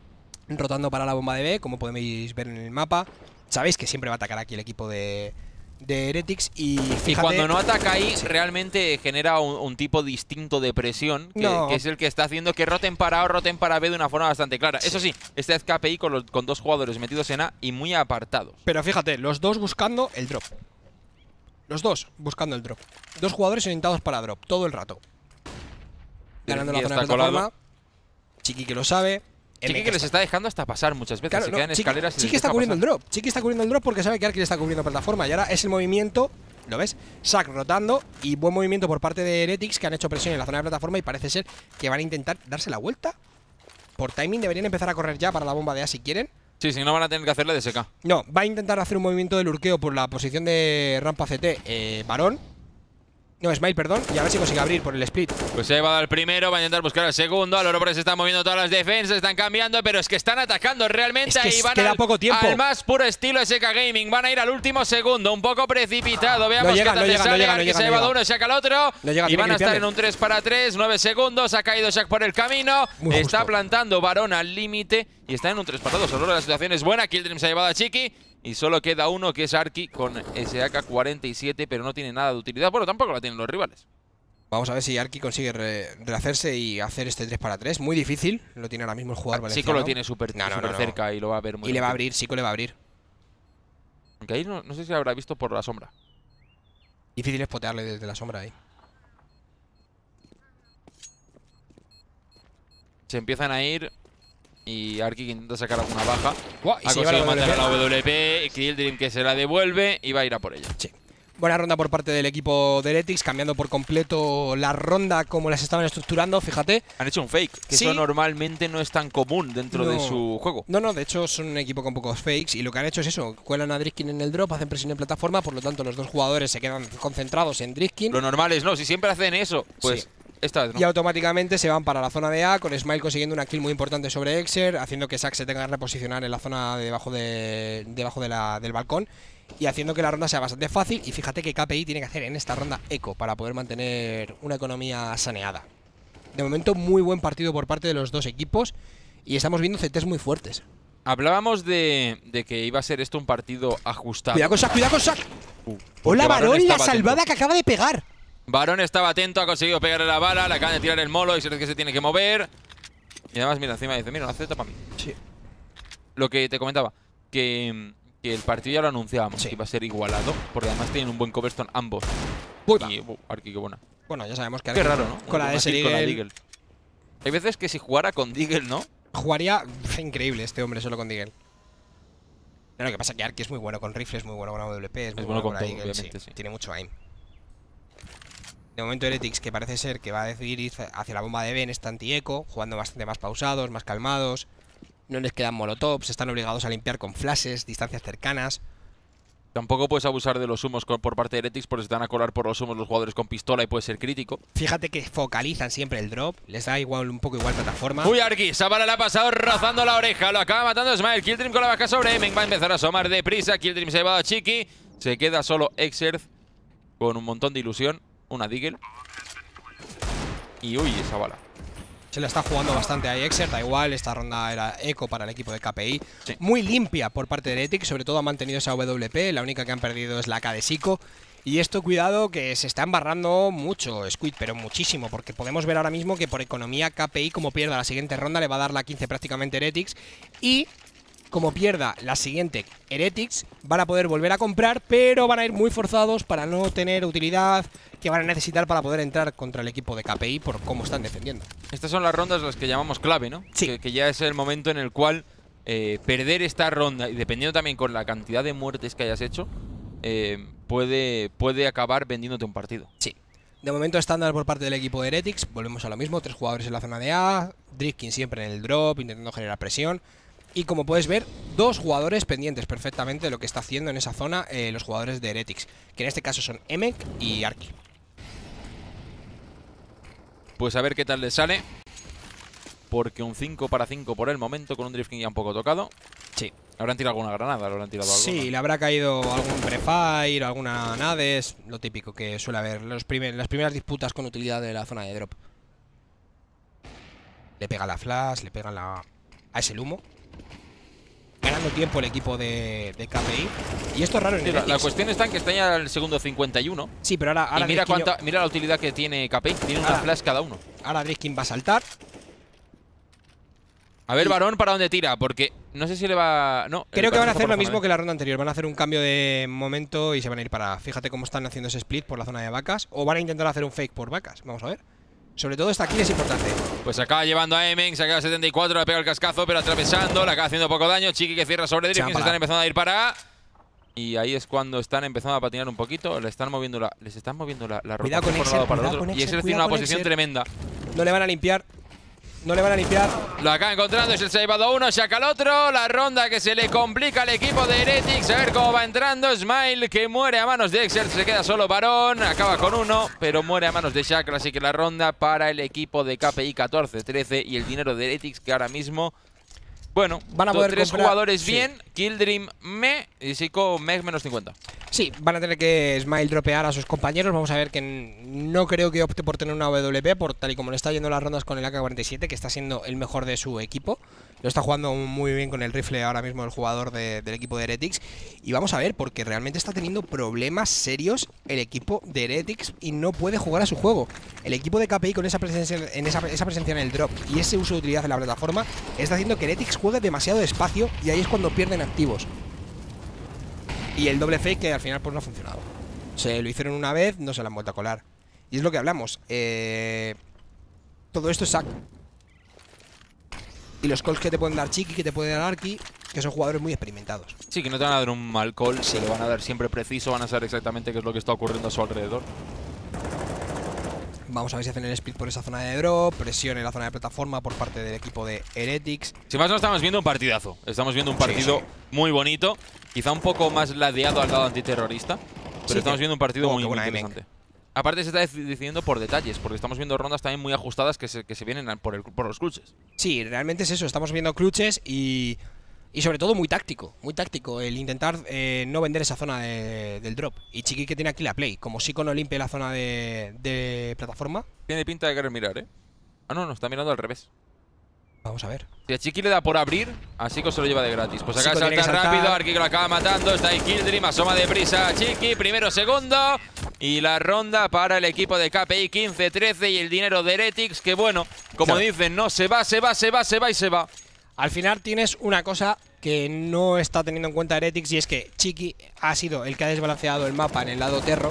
Rotando para la bomba de B, como podéis ver en el mapa. Sabéis que siempre va a atacar aquí el equipo de, de Heretics y Y cuando no ataca ahí, realmente genera un, un tipo distinto de presión, que, No. que es el que está haciendo que roten para A o roten para B de una forma bastante clara. Eso sí, este es KPI con, los- con dos jugadores metidos en A y muy apartados. Pero fíjate, los dos buscando el drop. Los dos buscando el drop. Dos jugadores orientados para drop, todo el rato. Ganando la zona de plataforma. Chiqui que lo sabe. Chiqui que les está dejando hasta pasar muchas veces. Claro, se no, quedan Chiqui- escaleras está cubriendo el drop. Chiqui está cubriendo el drop porque sabe que Arki le está cubriendo plataforma. Y ahora es el movimiento, ¿lo ves? Sack rotando y buen movimiento por parte de Heretics que han hecho presión en la zona de plataforma y parece ser que van a intentar darse la vuelta. Por timing deberían empezar a correr ya para la bomba de A si quieren. Sí, si no van a tener que hacerle de SK. No, va a intentar hacer un movimiento de lurqueo por la posición de rampa CT eh, varón. No, Smile, perdón. Y a ver si consigue abrir por el split. Pues se va al primero, va a intentar buscar el segundo. Al oro se están moviendo todas las defensas, están cambiando, pero es que están atacando realmente Es que Van queda al, poco tiempo. al más puro estilo SK Gaming. Van a ir al último segundo, un poco precipitado. Veamos No llega, qué tal no sale. llega, no Arki llega, se ha llevado uno, saca el otro. No llega, y van a estar en un 3 para 3, 9 segundos. Ha caído Shaq por el camino. Muy está justo. plantando Varón al límite y está en un 3 para 2. Ahora la situación es buena. Kildrim se ha llevado a Chiqui. Y solo queda uno que es Arki con SAK-47, pero no tiene nada de utilidad. Bueno, tampoco la tienen los rivales. Vamos a ver si Arki consigue re- rehacerse y hacer este 3 para 3. Muy difícil. Lo tiene ahora mismo el jugador Sico valenciano. lo tiene súper No, no, súper no, no. cerca y lo va a ver muy Y le va a abrir, Sico le va a abrir. Aunque ahí no, no sé si lo habrá visto por la sombra. Difícil es potearle desde la sombra ahí. Se empiezan a ir y Arki que intenta sacar alguna baja. Y ha se lleva la conseguido matar a WP. la WP. Kildrim que se la devuelve y va a ir a por ella. Sí. Buena ronda por parte del equipo de Heretics, cambiando por completo la ronda como las estaban estructurando, fíjate. Han hecho un fake, que Sí. eso normalmente no es tan común dentro de su juego. No, no, de hecho son un equipo con pocos fakes y lo que han hecho es eso, cuelan a Driskin en el drop, hacen presión en plataforma, por lo tanto los dos jugadores se quedan concentrados en Driskin Lo normal es no, si siempre hacen eso, pues Sí. Esta vez no. y automáticamente se van para la zona de A con Smile consiguiendo una kill muy importante sobre Exer, haciendo que Sack se tenga que reposicionar en la zona de debajo, de, debajo de la- del balcón y haciendo que la ronda sea bastante fácil y fíjate que KPI tiene que hacer en esta ronda eco para poder mantener una economía saneada. De momento muy buen partido por parte de los dos equipos y estamos viendo CTs muy fuertes. Hablábamos de, de que iba a ser esto un partido ajustado. Cuidado con Sack, cuidado con Sack. Uh, Hola Varón la salvada que acaba de pegar. Varón estaba atento, ha conseguido pegarle la bala, le acaban de tirar el molo y se ve que se tiene que mover. Y además, mira, encima dice, mira, una Z para mí. Sí. Lo que te comentaba, que, que el partido ya lo anunciábamos, Sí. que iba a ser igualado, porque además tienen un buen coverstone ambos. Va. Y, uh, Arki, qué buena. Bueno, ya sabemos que Qué ahora raro, ¿no? Con la de kill con la. Hay veces que si jugara con Deagle, ¿no? jugaría increíble este hombre solo con Deagle. No, lo que pasa es que Arki es muy bueno con rifles, muy bueno con AWP, es muy bueno con la todo, Deagle, obviamente, sí. Tiene mucho aim. De momento Heretics, que parece ser que va a decidir ir hacia la bomba de Ben, está anti-eco, jugando bastante más pausados, más calmados. No les quedan molotovs, están obligados a limpiar con flashes, distancias cercanas. Tampoco puedes abusar de los humos por parte de Heretics porque se van a colar por los humos los jugadores con pistola y puede ser crítico. Fíjate que focalizan siempre el drop, les da igual un poco igual plataforma. Uy, Arki, esa bala le ha pasado rozando la oreja. Lo acaba matando Smile. Killtrim con la baja sobre Emen. Va a empezar a asomar deprisa. Killtrim se ha llevado a Chiqui. Se queda solo Exerth con un montón de ilusión. Una Deagle. Y uy, esa bala. Se la está jugando bastante a Exer, da igual, esta ronda era eco para el equipo de KPI. Sí. Muy limpia por parte de Heretics, sobre todo ha mantenido esa WP, la única que han perdido es la K de Sico. Y esto, cuidado, que se está embarrando mucho Squid, pero muchísimo, porque podemos ver ahora mismo que por economía KPI, como pierda la siguiente ronda, le va a dar la 15 prácticamente Heretics. Y como pierda la siguiente Heretics, van a poder volver a comprar, pero van a ir muy forzados para no tener utilidad que van a necesitar para poder entrar contra el equipo de KPI por cómo están defendiendo. Estas son las rondas las que llamamos clave, ¿no? Sí. Que, que ya es el momento en el cual eh, perder esta ronda, y dependiendo también con la cantidad de muertes que hayas hecho, eh, puede, puede acabar vendiéndote un partido. Sí. De momento estándar por parte del equipo de Heretics. Volvemos a lo mismo. Tres jugadores en la zona de A. Drifkin siempre en el drop, intentando generar presión. Y como puedes ver, dos jugadores pendientes perfectamente de lo que está haciendo en esa zona eh, los jugadores de Heretics. Que en este caso son Emek y Arki. Pues a ver qué tal le sale. Porque un 5 para 5 por el momento, con un Drift King ya un poco tocado. Sí. Habrán tirado alguna granada, habrán tirado algo. Sí, le habrá caído algún prefire, alguna nades. Lo típico que suele haber. Los primer- las primeras disputas con utilidad de la zona de drop. Le pega la flash, le pega la, a ese humo. Ganando tiempo el equipo de, de KPI. Y esto es raro en Sí, la, cuestión está en que está ya el segundo 51. Sí, pero ahora, ahora, y mira, cuánta, mira la utilidad que tiene KPI. Tiene una Ahora- flash cada uno. ahora Drifkin va a saltar. A ver, varón, para dónde tira. Porque no sé si le va. No. Creo que van a hacer lo mismo que la ronda anterior. Van a hacer un cambio de momento y se van a ir para. Fíjate cómo están haciendo ese split por la zona de vacas. O van a intentar hacer un fake por vacas. Vamos a ver. Sobre todo esta aquí es importante. Pues acaba llevando a Emen, se acaba 74, le pega el cascazo, pero atravesando, le acaba haciendo poco daño. Chiqui que cierra sobre Drifkin, Se están empezando a ir para A. Y ahí es cuando están empezando a patinar un poquito. Le están moviendo la, les están moviendo la, la Cuidado con por lado para el otro. Y Exer tiene una posición tremenda. No le van a limpiar. No le van a limpiar. Lo acaba encontrando, es el llevado uno, saca el otro. La ronda que se le complica al equipo de Heretics. A ver cómo va entrando. Smile que muere a manos de Exer, se queda solo varón. Acaba con uno, pero muere a manos de Shakra. Así que la ronda para el equipo de KPI 14-13 y el dinero de Heretics que ahora mismo. Bueno, Van a poder tres comprar- jugadores sí. bien. Killdream me y Sico Meg menos 50. Sí, van a tener que Smile dropear a sus compañeros. Vamos a ver que no creo que opte por tener una WP, por tal y como le está yendo las rondas con el AK-47, que está siendo el mejor de su equipo. Lo está jugando muy bien con el rifle ahora mismo el jugador de- del equipo de Heretics. Y vamos a ver, porque realmente está teniendo problemas serios el equipo de Heretics y no puede jugar a su juego. El equipo de KPI con esa presencia en, esa, presencia en el drop y ese uso de utilidad en la plataforma está haciendo que Heretics juegue demasiado despacio y ahí es cuando pierden activos. Y el doble fake que al final pues no ha funcionado. Se lo hicieron una vez, no se lo han vuelto a colar. Y es lo que hablamos. eh, todo esto es. Y los calls que te pueden dar Chiqui, que te pueden dar Arki, que son jugadores muy experimentados. Sí, que no te van a dar un mal call, se lo van a dar siempre preciso, van a saber exactamente qué es lo que está ocurriendo a su alrededor. Vamos a ver si hacen el split por esa zona de drop, presión en la zona de plataforma por parte del equipo de Heretics. Sin más, no estamos viendo un partidazo. Estamos viendo un partido sí. muy bonito. Quizá un poco más ladeado al lado antiterrorista. Pero estamos viendo un partido oh, muy, interesante. Aparte, se está deci- decidiendo por detalles, porque estamos viendo rondas también muy ajustadas que se, que se vienen por, el- por los clutches. Sí, realmente es eso. Estamos viendo clutches y, y sobre todo muy táctico. Muy táctico el intentar eh, no vender esa zona de- del drop. Y Chiqui que tiene aquí la play. Como Sico no limpia la zona de, de plataforma. Tiene pinta de querer mirar, ¿eh? Ah, no, no, está mirando al revés. Vamos a ver. Si a Chiqui le da por abrir, a Sico se lo lleva de gratis. Pues acá salta rápido, Arki lo acaba matando. Está ahí Killdream, asoma deprisa a Chiqui. Primero, segundo. Y la ronda para el equipo de KPI 15-13 y el dinero de Heretics, que bueno, como Claro. dicen, no se va, se va, se va, se va y se va. Al final tienes una cosa que no está teniendo en cuenta Heretics y es que Chiqui ha sido el que ha desbalanceado el mapa en el lado terro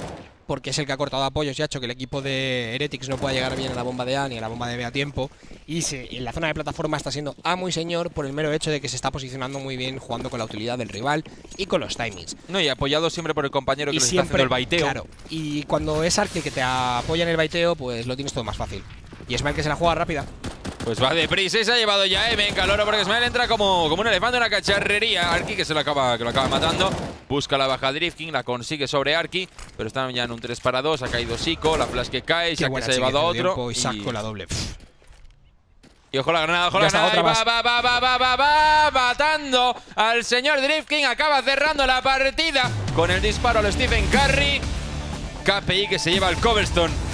porque es el que ha cortado apoyos y ha hecho que el equipo de Heretics no pueda llegar bien a la bomba de A ni a la bomba de B a tiempo y se- en la zona de plataforma está siendo amo y señor por el mero hecho de que se está posicionando muy bien jugando con la utilidad del rival y con los timings. No, y apoyado siempre por el compañero que y les está haciendo el baiteo. Claro, y cuando es Arke que te apoya en el baiteo, pues lo tienes todo más fácil. Y Smile que se la juega rápida. Pues va deprisa y se ha llevado ya M en calor porque Ismael entra como, como un elefante en una cacharrería. Arki que se lo acaba, que lo acaba matando. Busca la baja Drift King, la consigue sobre Arki, pero está ya en un 3 para 2. Ha caído Sico, la flash que cae, ya que se ha llevado a otro. Y saco la doble. Y ojo la granada, ojo la granada. otra va, va, va, va, va, va, va, matando al señor Drift King. Acaba cerrando la partida con el disparo al Stephen Curry. KPI que se lleva el cobblestone.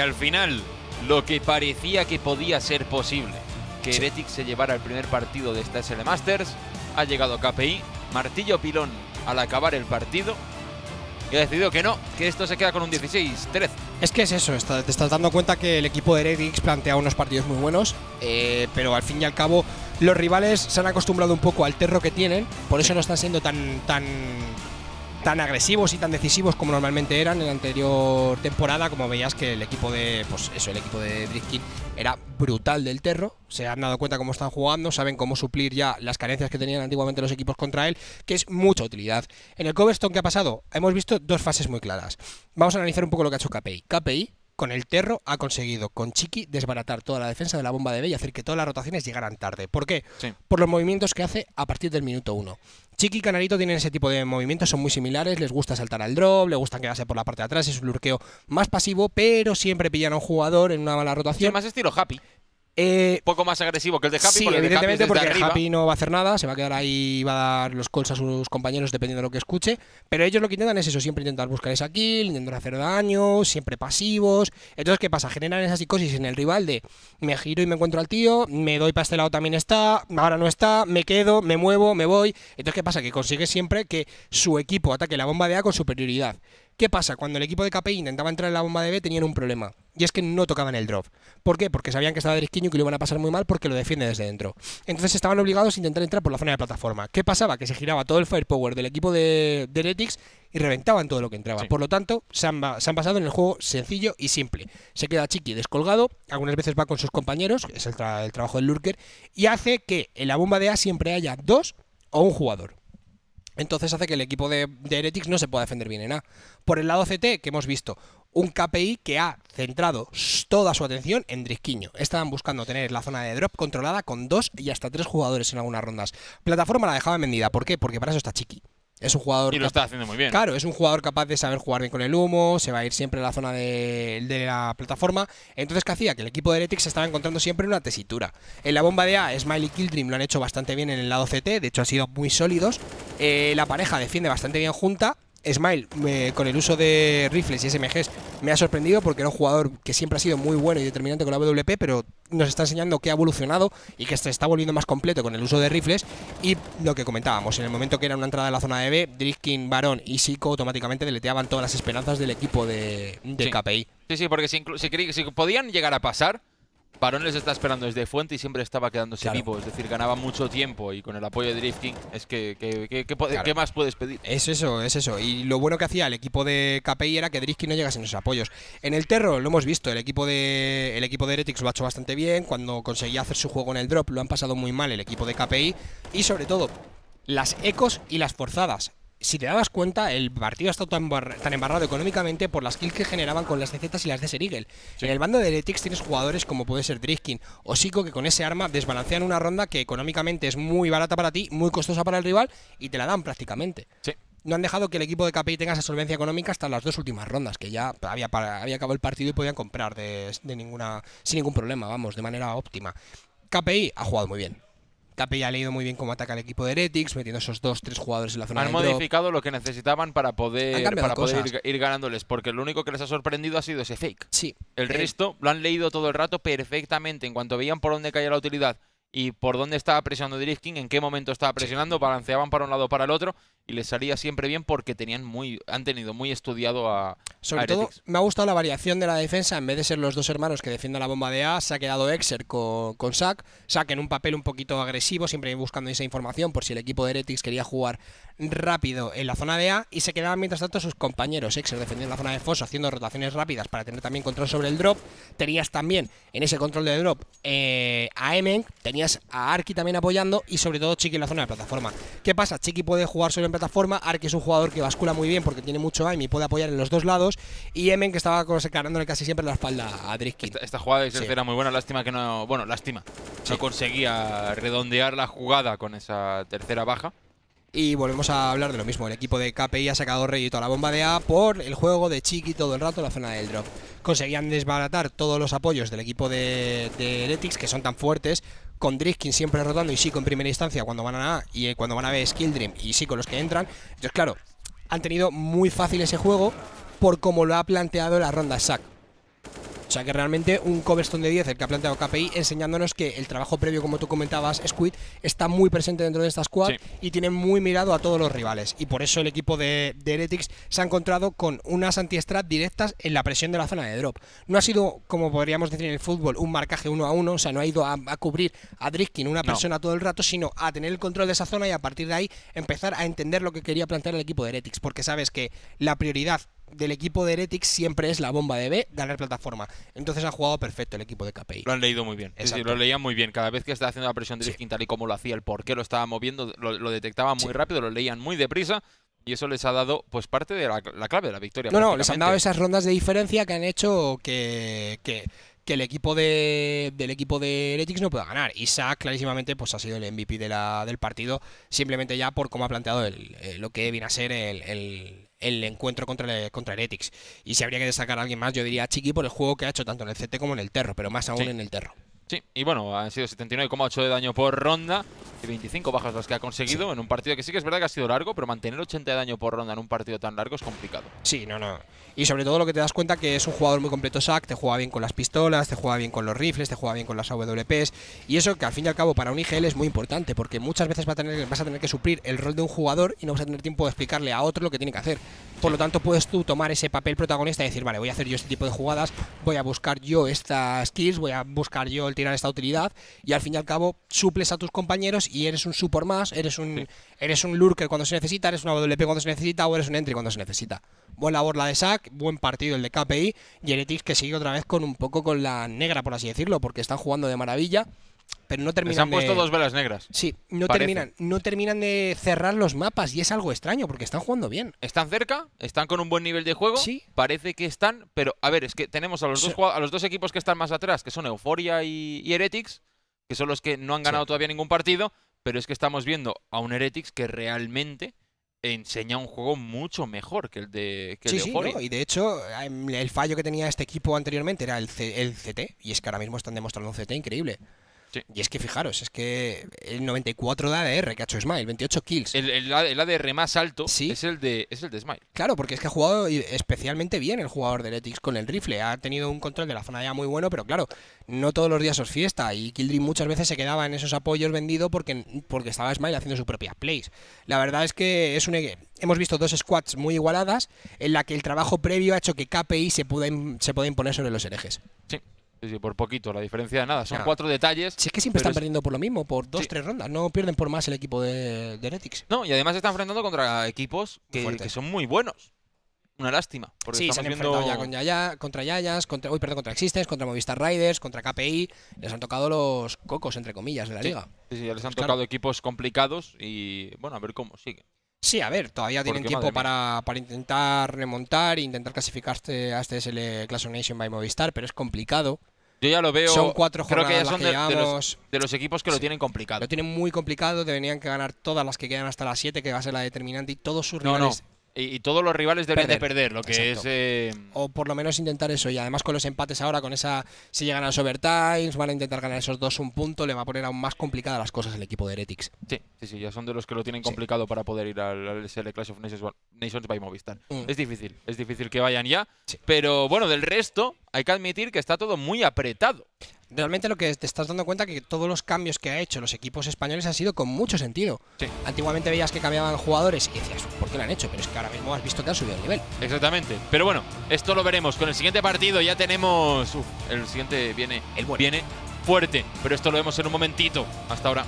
Y al final, lo que parecía que podía ser posible, que Heretic se llevara el primer partido de esta SL Masters, ha llegado KPI, martillo pilón al acabar el partido, y ha decidido que no, que esto se queda con un 16-13. Es que es eso, está- te estás dando cuenta que el equipo de Heretics plantea unos partidos muy buenos, eh, pero al fin y al cabo los rivales se han acostumbrado un poco al terro que tienen, por eso no están siendo tan, tan, tan agresivos y tan decisivos como normalmente eran en la anterior temporada, como veías que el equipo de, pues eso, el equipo de Drifkin era brutal del terro, se han dado cuenta cómo están jugando, saben cómo suplir ya las carencias que tenían antiguamente los equipos contra él, que es mucha utilidad. En el Coverstone, ¿qué ha pasado? Hemos visto dos fases muy claras. Vamos a analizar un poco lo que ha hecho KPI. KPI con el Terro ha conseguido con Chiqui desbaratar toda la defensa de la bomba de B y hacer que todas las rotaciones llegaran tarde. ¿Por qué? Sí. Por los movimientos que hace a partir del minuto 1. Chiqui y Canarito tienen ese tipo de movimientos, son muy similares, les gusta saltar al drop, les gusta quedarse por la parte de atrás, es un lurqueo más pasivo, pero siempre pillan a un jugador en una mala Sí, rotación. más estilo Happy. Eh, Un poco más agresivo que el de Happy, sí, porque el de Happy es evidentemente desde porque arriba. Happy no va a hacer nada, se va a quedar ahí y va a dar los calls a sus compañeros dependiendo de lo que escuche. Pero ellos lo que intentan es eso, siempre intentar buscar esa kill, intentar hacer daño, siempre pasivos. Entonces, ¿qué pasa? Generan esa psicosis en el rival de me giro y me encuentro al tío, me doy para este lado también está, ahora no está, me quedo, me muevo, me voy. Entonces, ¿qué pasa? Que consigue siempre que su equipo ataque la bomba de A con superioridad. ¿Qué pasa? Cuando el equipo de KPI intentaba entrar en la bomba de B tenían un problema. Y es que no tocaban el drop. ¿Por qué? Porque sabían que estaba Drisquiño y que lo iban a pasar muy mal porque lo defiende desde dentro. Entonces estaban obligados a intentar entrar por la zona de plataforma. ¿Qué pasaba? Que se giraba todo el firepower del equipo de, de Heretics y reventaban todo lo que entraba. Sí. Por lo tanto, se han, se han basado en el juego sencillo y simple. Se queda Chiqui descolgado, algunas veces va con sus compañeros, es el, tra- el trabajo del lurker, y hace que en la bomba de A siempre haya dos o un jugador. Entonces hace que el equipo de, de Heretics no se pueda defender bien en A. Por el lado CT, que hemos visto un KPI que ha centrado toda su atención en Drisquiño. Estaban buscando tener la zona de drop controlada con dos y hasta tres jugadores en algunas rondas. Plataforma la dejaban vendida. ¿Por qué? Porque para eso está Chiqui. Es un jugador Y lo cap- está haciendo muy bien. Claro, es un jugador capaz de saber jugar bien con el humo, se va a ir siempre a la zona de, de la plataforma. Entonces, ¿qué hacía? Que el equipo de Heretics se estaba encontrando siempre en una tesitura. En la bomba de A, Smiley y Kildream lo han hecho bastante bien en el lado CT, de hecho han sido muy sólidos. Eh, la pareja defiende bastante bien junta. Smile, eh, con el uso de rifles y SMGs, me ha sorprendido porque era un jugador que siempre ha sido muy bueno y determinante con la WP, pero nos está enseñando que ha evolucionado y que se está volviendo más completo con el uso de rifles. Y lo que comentábamos, en el momento que era una entrada de la zona de B, Driskin, Barón y Siko automáticamente deleteaban todas las esperanzas del equipo de, de Sí. KPI. Sí, sí, porque si, si podían llegar a pasar, Barón les está esperando desde fuente y siempre estaba quedándose Claro. vivo. Es decir, ganaba mucho tiempo y con el apoyo de Drift King, es que, que- que- que puede- Claro. ¿qué más puedes pedir? Es eso, es eso. Y lo bueno que hacía el equipo de KPI era que Driskin no llegase en esos apoyos. En el Terro lo hemos visto, el equipo de el equipo de Heretics lo ha hecho bastante bien. Cuando conseguía hacer su juego en el drop lo han pasado muy mal el equipo de KPI. Y sobre todo, las ecos y las forzadas. Si te dabas cuenta, el partido ha estado tan, tan embarrado económicamente por las kills que generaban con las DZ y las de Serigel. En el bando de Heretics tienes jugadores como puede ser Driskin o Siko que con ese arma desbalancean una ronda que económicamente es muy barata para ti, muy costosa para el rival y te la dan prácticamente Sí. no han dejado que el equipo de KPI tenga esa solvencia económica hasta las dos últimas rondas, que ya había, para- había acabado el partido y podían comprar de, de ninguna, sin ningún problema, vamos, de manera óptima. KPI ha jugado muy bien. KPI ha leído muy bien cómo ataca el equipo de Heretics, metiendo esos dos, tres jugadores en la zona Han drop. modificado lo que necesitaban para poder, para ir, ir ganándoles, porque lo único que les ha sorprendido ha sido ese fake. Sí. El Eh, resto lo han leído todo el rato perfectamente. En cuanto veían por dónde caía la utilidad y por dónde estaba presionando Drifting, en qué momento estaba presionando, balanceaban para un lado o para el otro y les salía siempre bien porque tenían muy, han tenido muy estudiado a, Sobre a todo, me ha gustado la variación de la defensa. En vez de ser los dos hermanos que defienden la bomba de A, se ha quedado Exer con, con Sack. Sack en un papel un poquito agresivo, siempre buscando esa información por si el equipo de Heretics quería jugar rápido en la zona de A. Y se quedaban mientras tanto sus compañeros. Exer defendiendo la zona de foso, haciendo rotaciones rápidas para tener también control sobre el drop. Tenías también en ese control de drop eh, a Emen, tenías a Arki también apoyando y sobre todo Chiqui en la zona de plataforma. ¿Qué pasa? Chiqui puede jugar solo en plataforma, Arki es un jugador que bascula muy bien porque tiene mucho aim y puede apoyar en los dos lados y Emen que estaba ganándole casi siempre la espalda a Driskin. Esta, esta jugada de Sí. Era muy buena, lástima que no. Bueno, lástima. Sí. No conseguía redondear la jugada con esa tercera baja. Y volvemos a hablar de lo mismo. El equipo de KPI ha sacado rédito a la bomba de A por el juego de Chiqui todo el rato en la zona del drop. Conseguían desbaratar todos los apoyos del equipo de, de Heretics, que son tan fuertes, con Driskin siempre rotando y Siko en primera instancia cuando van a A y eh, cuando van a B Skill Dream y Siko los que entran. Entonces, claro, han tenido muy fácil ese juego por como lo ha planteado la ronda SAC. O sea que realmente un Coverstone de 10, el que ha planteado KPI, enseñándonos que el trabajo previo, como tú comentabas, Squid, está muy presente dentro de esta squad Sí. y tiene muy mirado a todos los rivales. Y por eso el equipo de, de Heretics se ha encontrado con unas anti-strat directas en la presión de la zona de drop. No ha sido, como podríamos decir en el fútbol, un marcaje uno a uno, o sea, no ha ido a, a cubrir a Driskin una No. persona todo el rato, sino a tener el control de esa zona y a partir de ahí empezar a entender lo que quería plantear el equipo de Heretics, porque sabes que la prioridad del equipo de Heretics siempre es la bomba de B, ganar plataforma. Entonces ha jugado perfecto el equipo de KPI. Lo han leído muy bien. Exacto. lo leían muy bien. Cada vez que estaba haciendo la presión de Sí. Tal y como lo hacía, el por qué lo estaba moviendo, lo, lo detectaban muy rápido, lo leían muy deprisa y eso les ha dado pues parte de la, la clave de la victoria. No, no, les han dado esas rondas de diferencia que han hecho que, que, que el equipo de, del equipo de Heretics no pueda ganar. Isaac clarísimamente pues ha sido el MVP de la, del partido, simplemente ya por cómo ha planteado el- eh, lo que viene a ser el, el- encuentro contra, el- contra Heretics. Y si habría que destacar a alguien más, yo diría a Chiqui por el juego que ha hecho tanto en el CT como en el Terro, pero más aún Sí. en el Terro. Sí, y bueno, han sido 79,8 de daño por ronda y 25 bajas las que ha conseguido en un partido que sí que es verdad que ha sido largo, pero mantener 80 de daño por ronda en un partido tan largo es complicado. Sí, no, no. Y sobre todo lo que te das cuenta que es un jugador muy completo Sack, te juega bien con las pistolas, te juega bien con los rifles, te juega bien con las AWPs. Y eso que al fin y al cabo para un IGL es muy importante, porque muchas veces va a tener, vas a tener que suplir el rol de un jugador y no vas a tener tiempo de explicarle a otro lo que tiene que hacer. Por lo tanto, puedes tú tomar ese papel protagonista y decir, vale, voy a hacer yo este tipo de jugadas, voy a buscar yo estas skills, voy a buscar yo el tirar esta utilidad, y al fin y al cabo suples a tus compañeros y eres un support más, eres un, eres un lurker cuando se necesita, eres una WP cuando se necesita o eres un entry cuando se necesita. Buena labor la de Sack, buen partido el de KPI y Heretics que sigue otra vez con un poco con la negra, por así decirlo, porque están jugando de maravilla, pero no Les terminan han puesto de... dos velas negras. Sí, no Parece. terminan, no terminan de cerrar los mapas y es algo extraño porque están jugando bien. Están cerca, están con un buen nivel de juego. Sí. Parece que están, pero a ver, es que tenemos a los, dos, Sí. a los dos equipos que están más atrás, que son Euphoria y, y Heretics, que son los que no han ganado todavía ningún partido, pero es que estamos viendo a un Heretics que realmente enseña un juego mucho mejor que el de, que el Sí, sí, y de hecho em, el fallo que tenía este equipo anteriormente era el, C- el CT y es que ahora mismo están demostrando un CT increíble. Sí. Y es que fijaros, es que el 94 de ADR que ha hecho Smile, 28 kills. El, el, el ADR más alto Sí. es el de es el de Smile. Claro, porque es que ha jugado especialmente bien el jugador de Heretics con el rifle. Ha tenido un control de la zona ya muy bueno, pero claro, no todos los días os fiesta. Y Kildream muchas veces se quedaba en esos apoyos vendido porque, porque estaba Smile haciendo sus propias plays. La verdad es que es un hemos visto dos squads muy igualadas en la que el trabajo previo ha hecho que KPI se pueda, se pueda imponer sobre los herejes. Sí. Sí, sí, por poquito, la diferencia de nada. Son cuatro detalles. Si es que siempre están es- perdiendo por lo mismo, por dos, Sí. tres rondas. No pierden por más el equipo de, de Heretics. No, y además se están enfrentando contra equipos que, son muy buenos. Una lástima. Porque Sí, se han viendo. enfrentado ya con Yaya, contra Yayas, contra, uy, perdón, contra Existence, contra Movistar Riders, contra KPI. Les han tocado los cocos, entre comillas, de la Sí. liga. Sí, sí, ya les han Claro. tocado equipos complicados y bueno, a ver cómo sigue. Sí, a ver, todavía tienen tiempo para, para intentar remontar e intentar clasificarse a este SL Clash of Nation by Movistar, pero es complicado. Yo ya lo veo. Son cuatro creo que ya jornadas son de, los, llevamos. de los equipos que lo tienen complicado. Lo tienen muy complicado, deberían que ganar todas las que quedan hasta las 7, que va a ser la determinante, y todos sus No, no. Y, y todos los rivales deben de Perder. perder, lo que Exacto. es. eh, O por lo menos intentar eso. Y además con los empates ahora, con esa. Si llegan a los overtimes, van a intentar ganar esos dos un punto, le va a poner aún más complicadas las cosas el equipo de Heretics. sí, sí, sí, ya son de los que lo tienen Sí. complicado para poder ir al, al SL Clash of Nations, Nations by Movistar. Mm. Es difícil, es difícil que vayan ya. Sí. Pero bueno, del resto, hay que admitir que está todo muy apretado. Realmente lo que te estás dando cuenta que todos los cambios que ha hecho los equipos españoles han sido con mucho sentido. Sí. Antiguamente veías que cambiaban jugadores y decías, ¿por qué lo han hecho? Pero es que ahora mismo has visto que han subido el nivel. Exactamente. Pero bueno, esto lo veremos. Con el siguiente partido ya tenemos. Uf, el siguiente viene, El bueno. viene fuerte. Pero esto lo vemos en un momentito. Hasta ahora.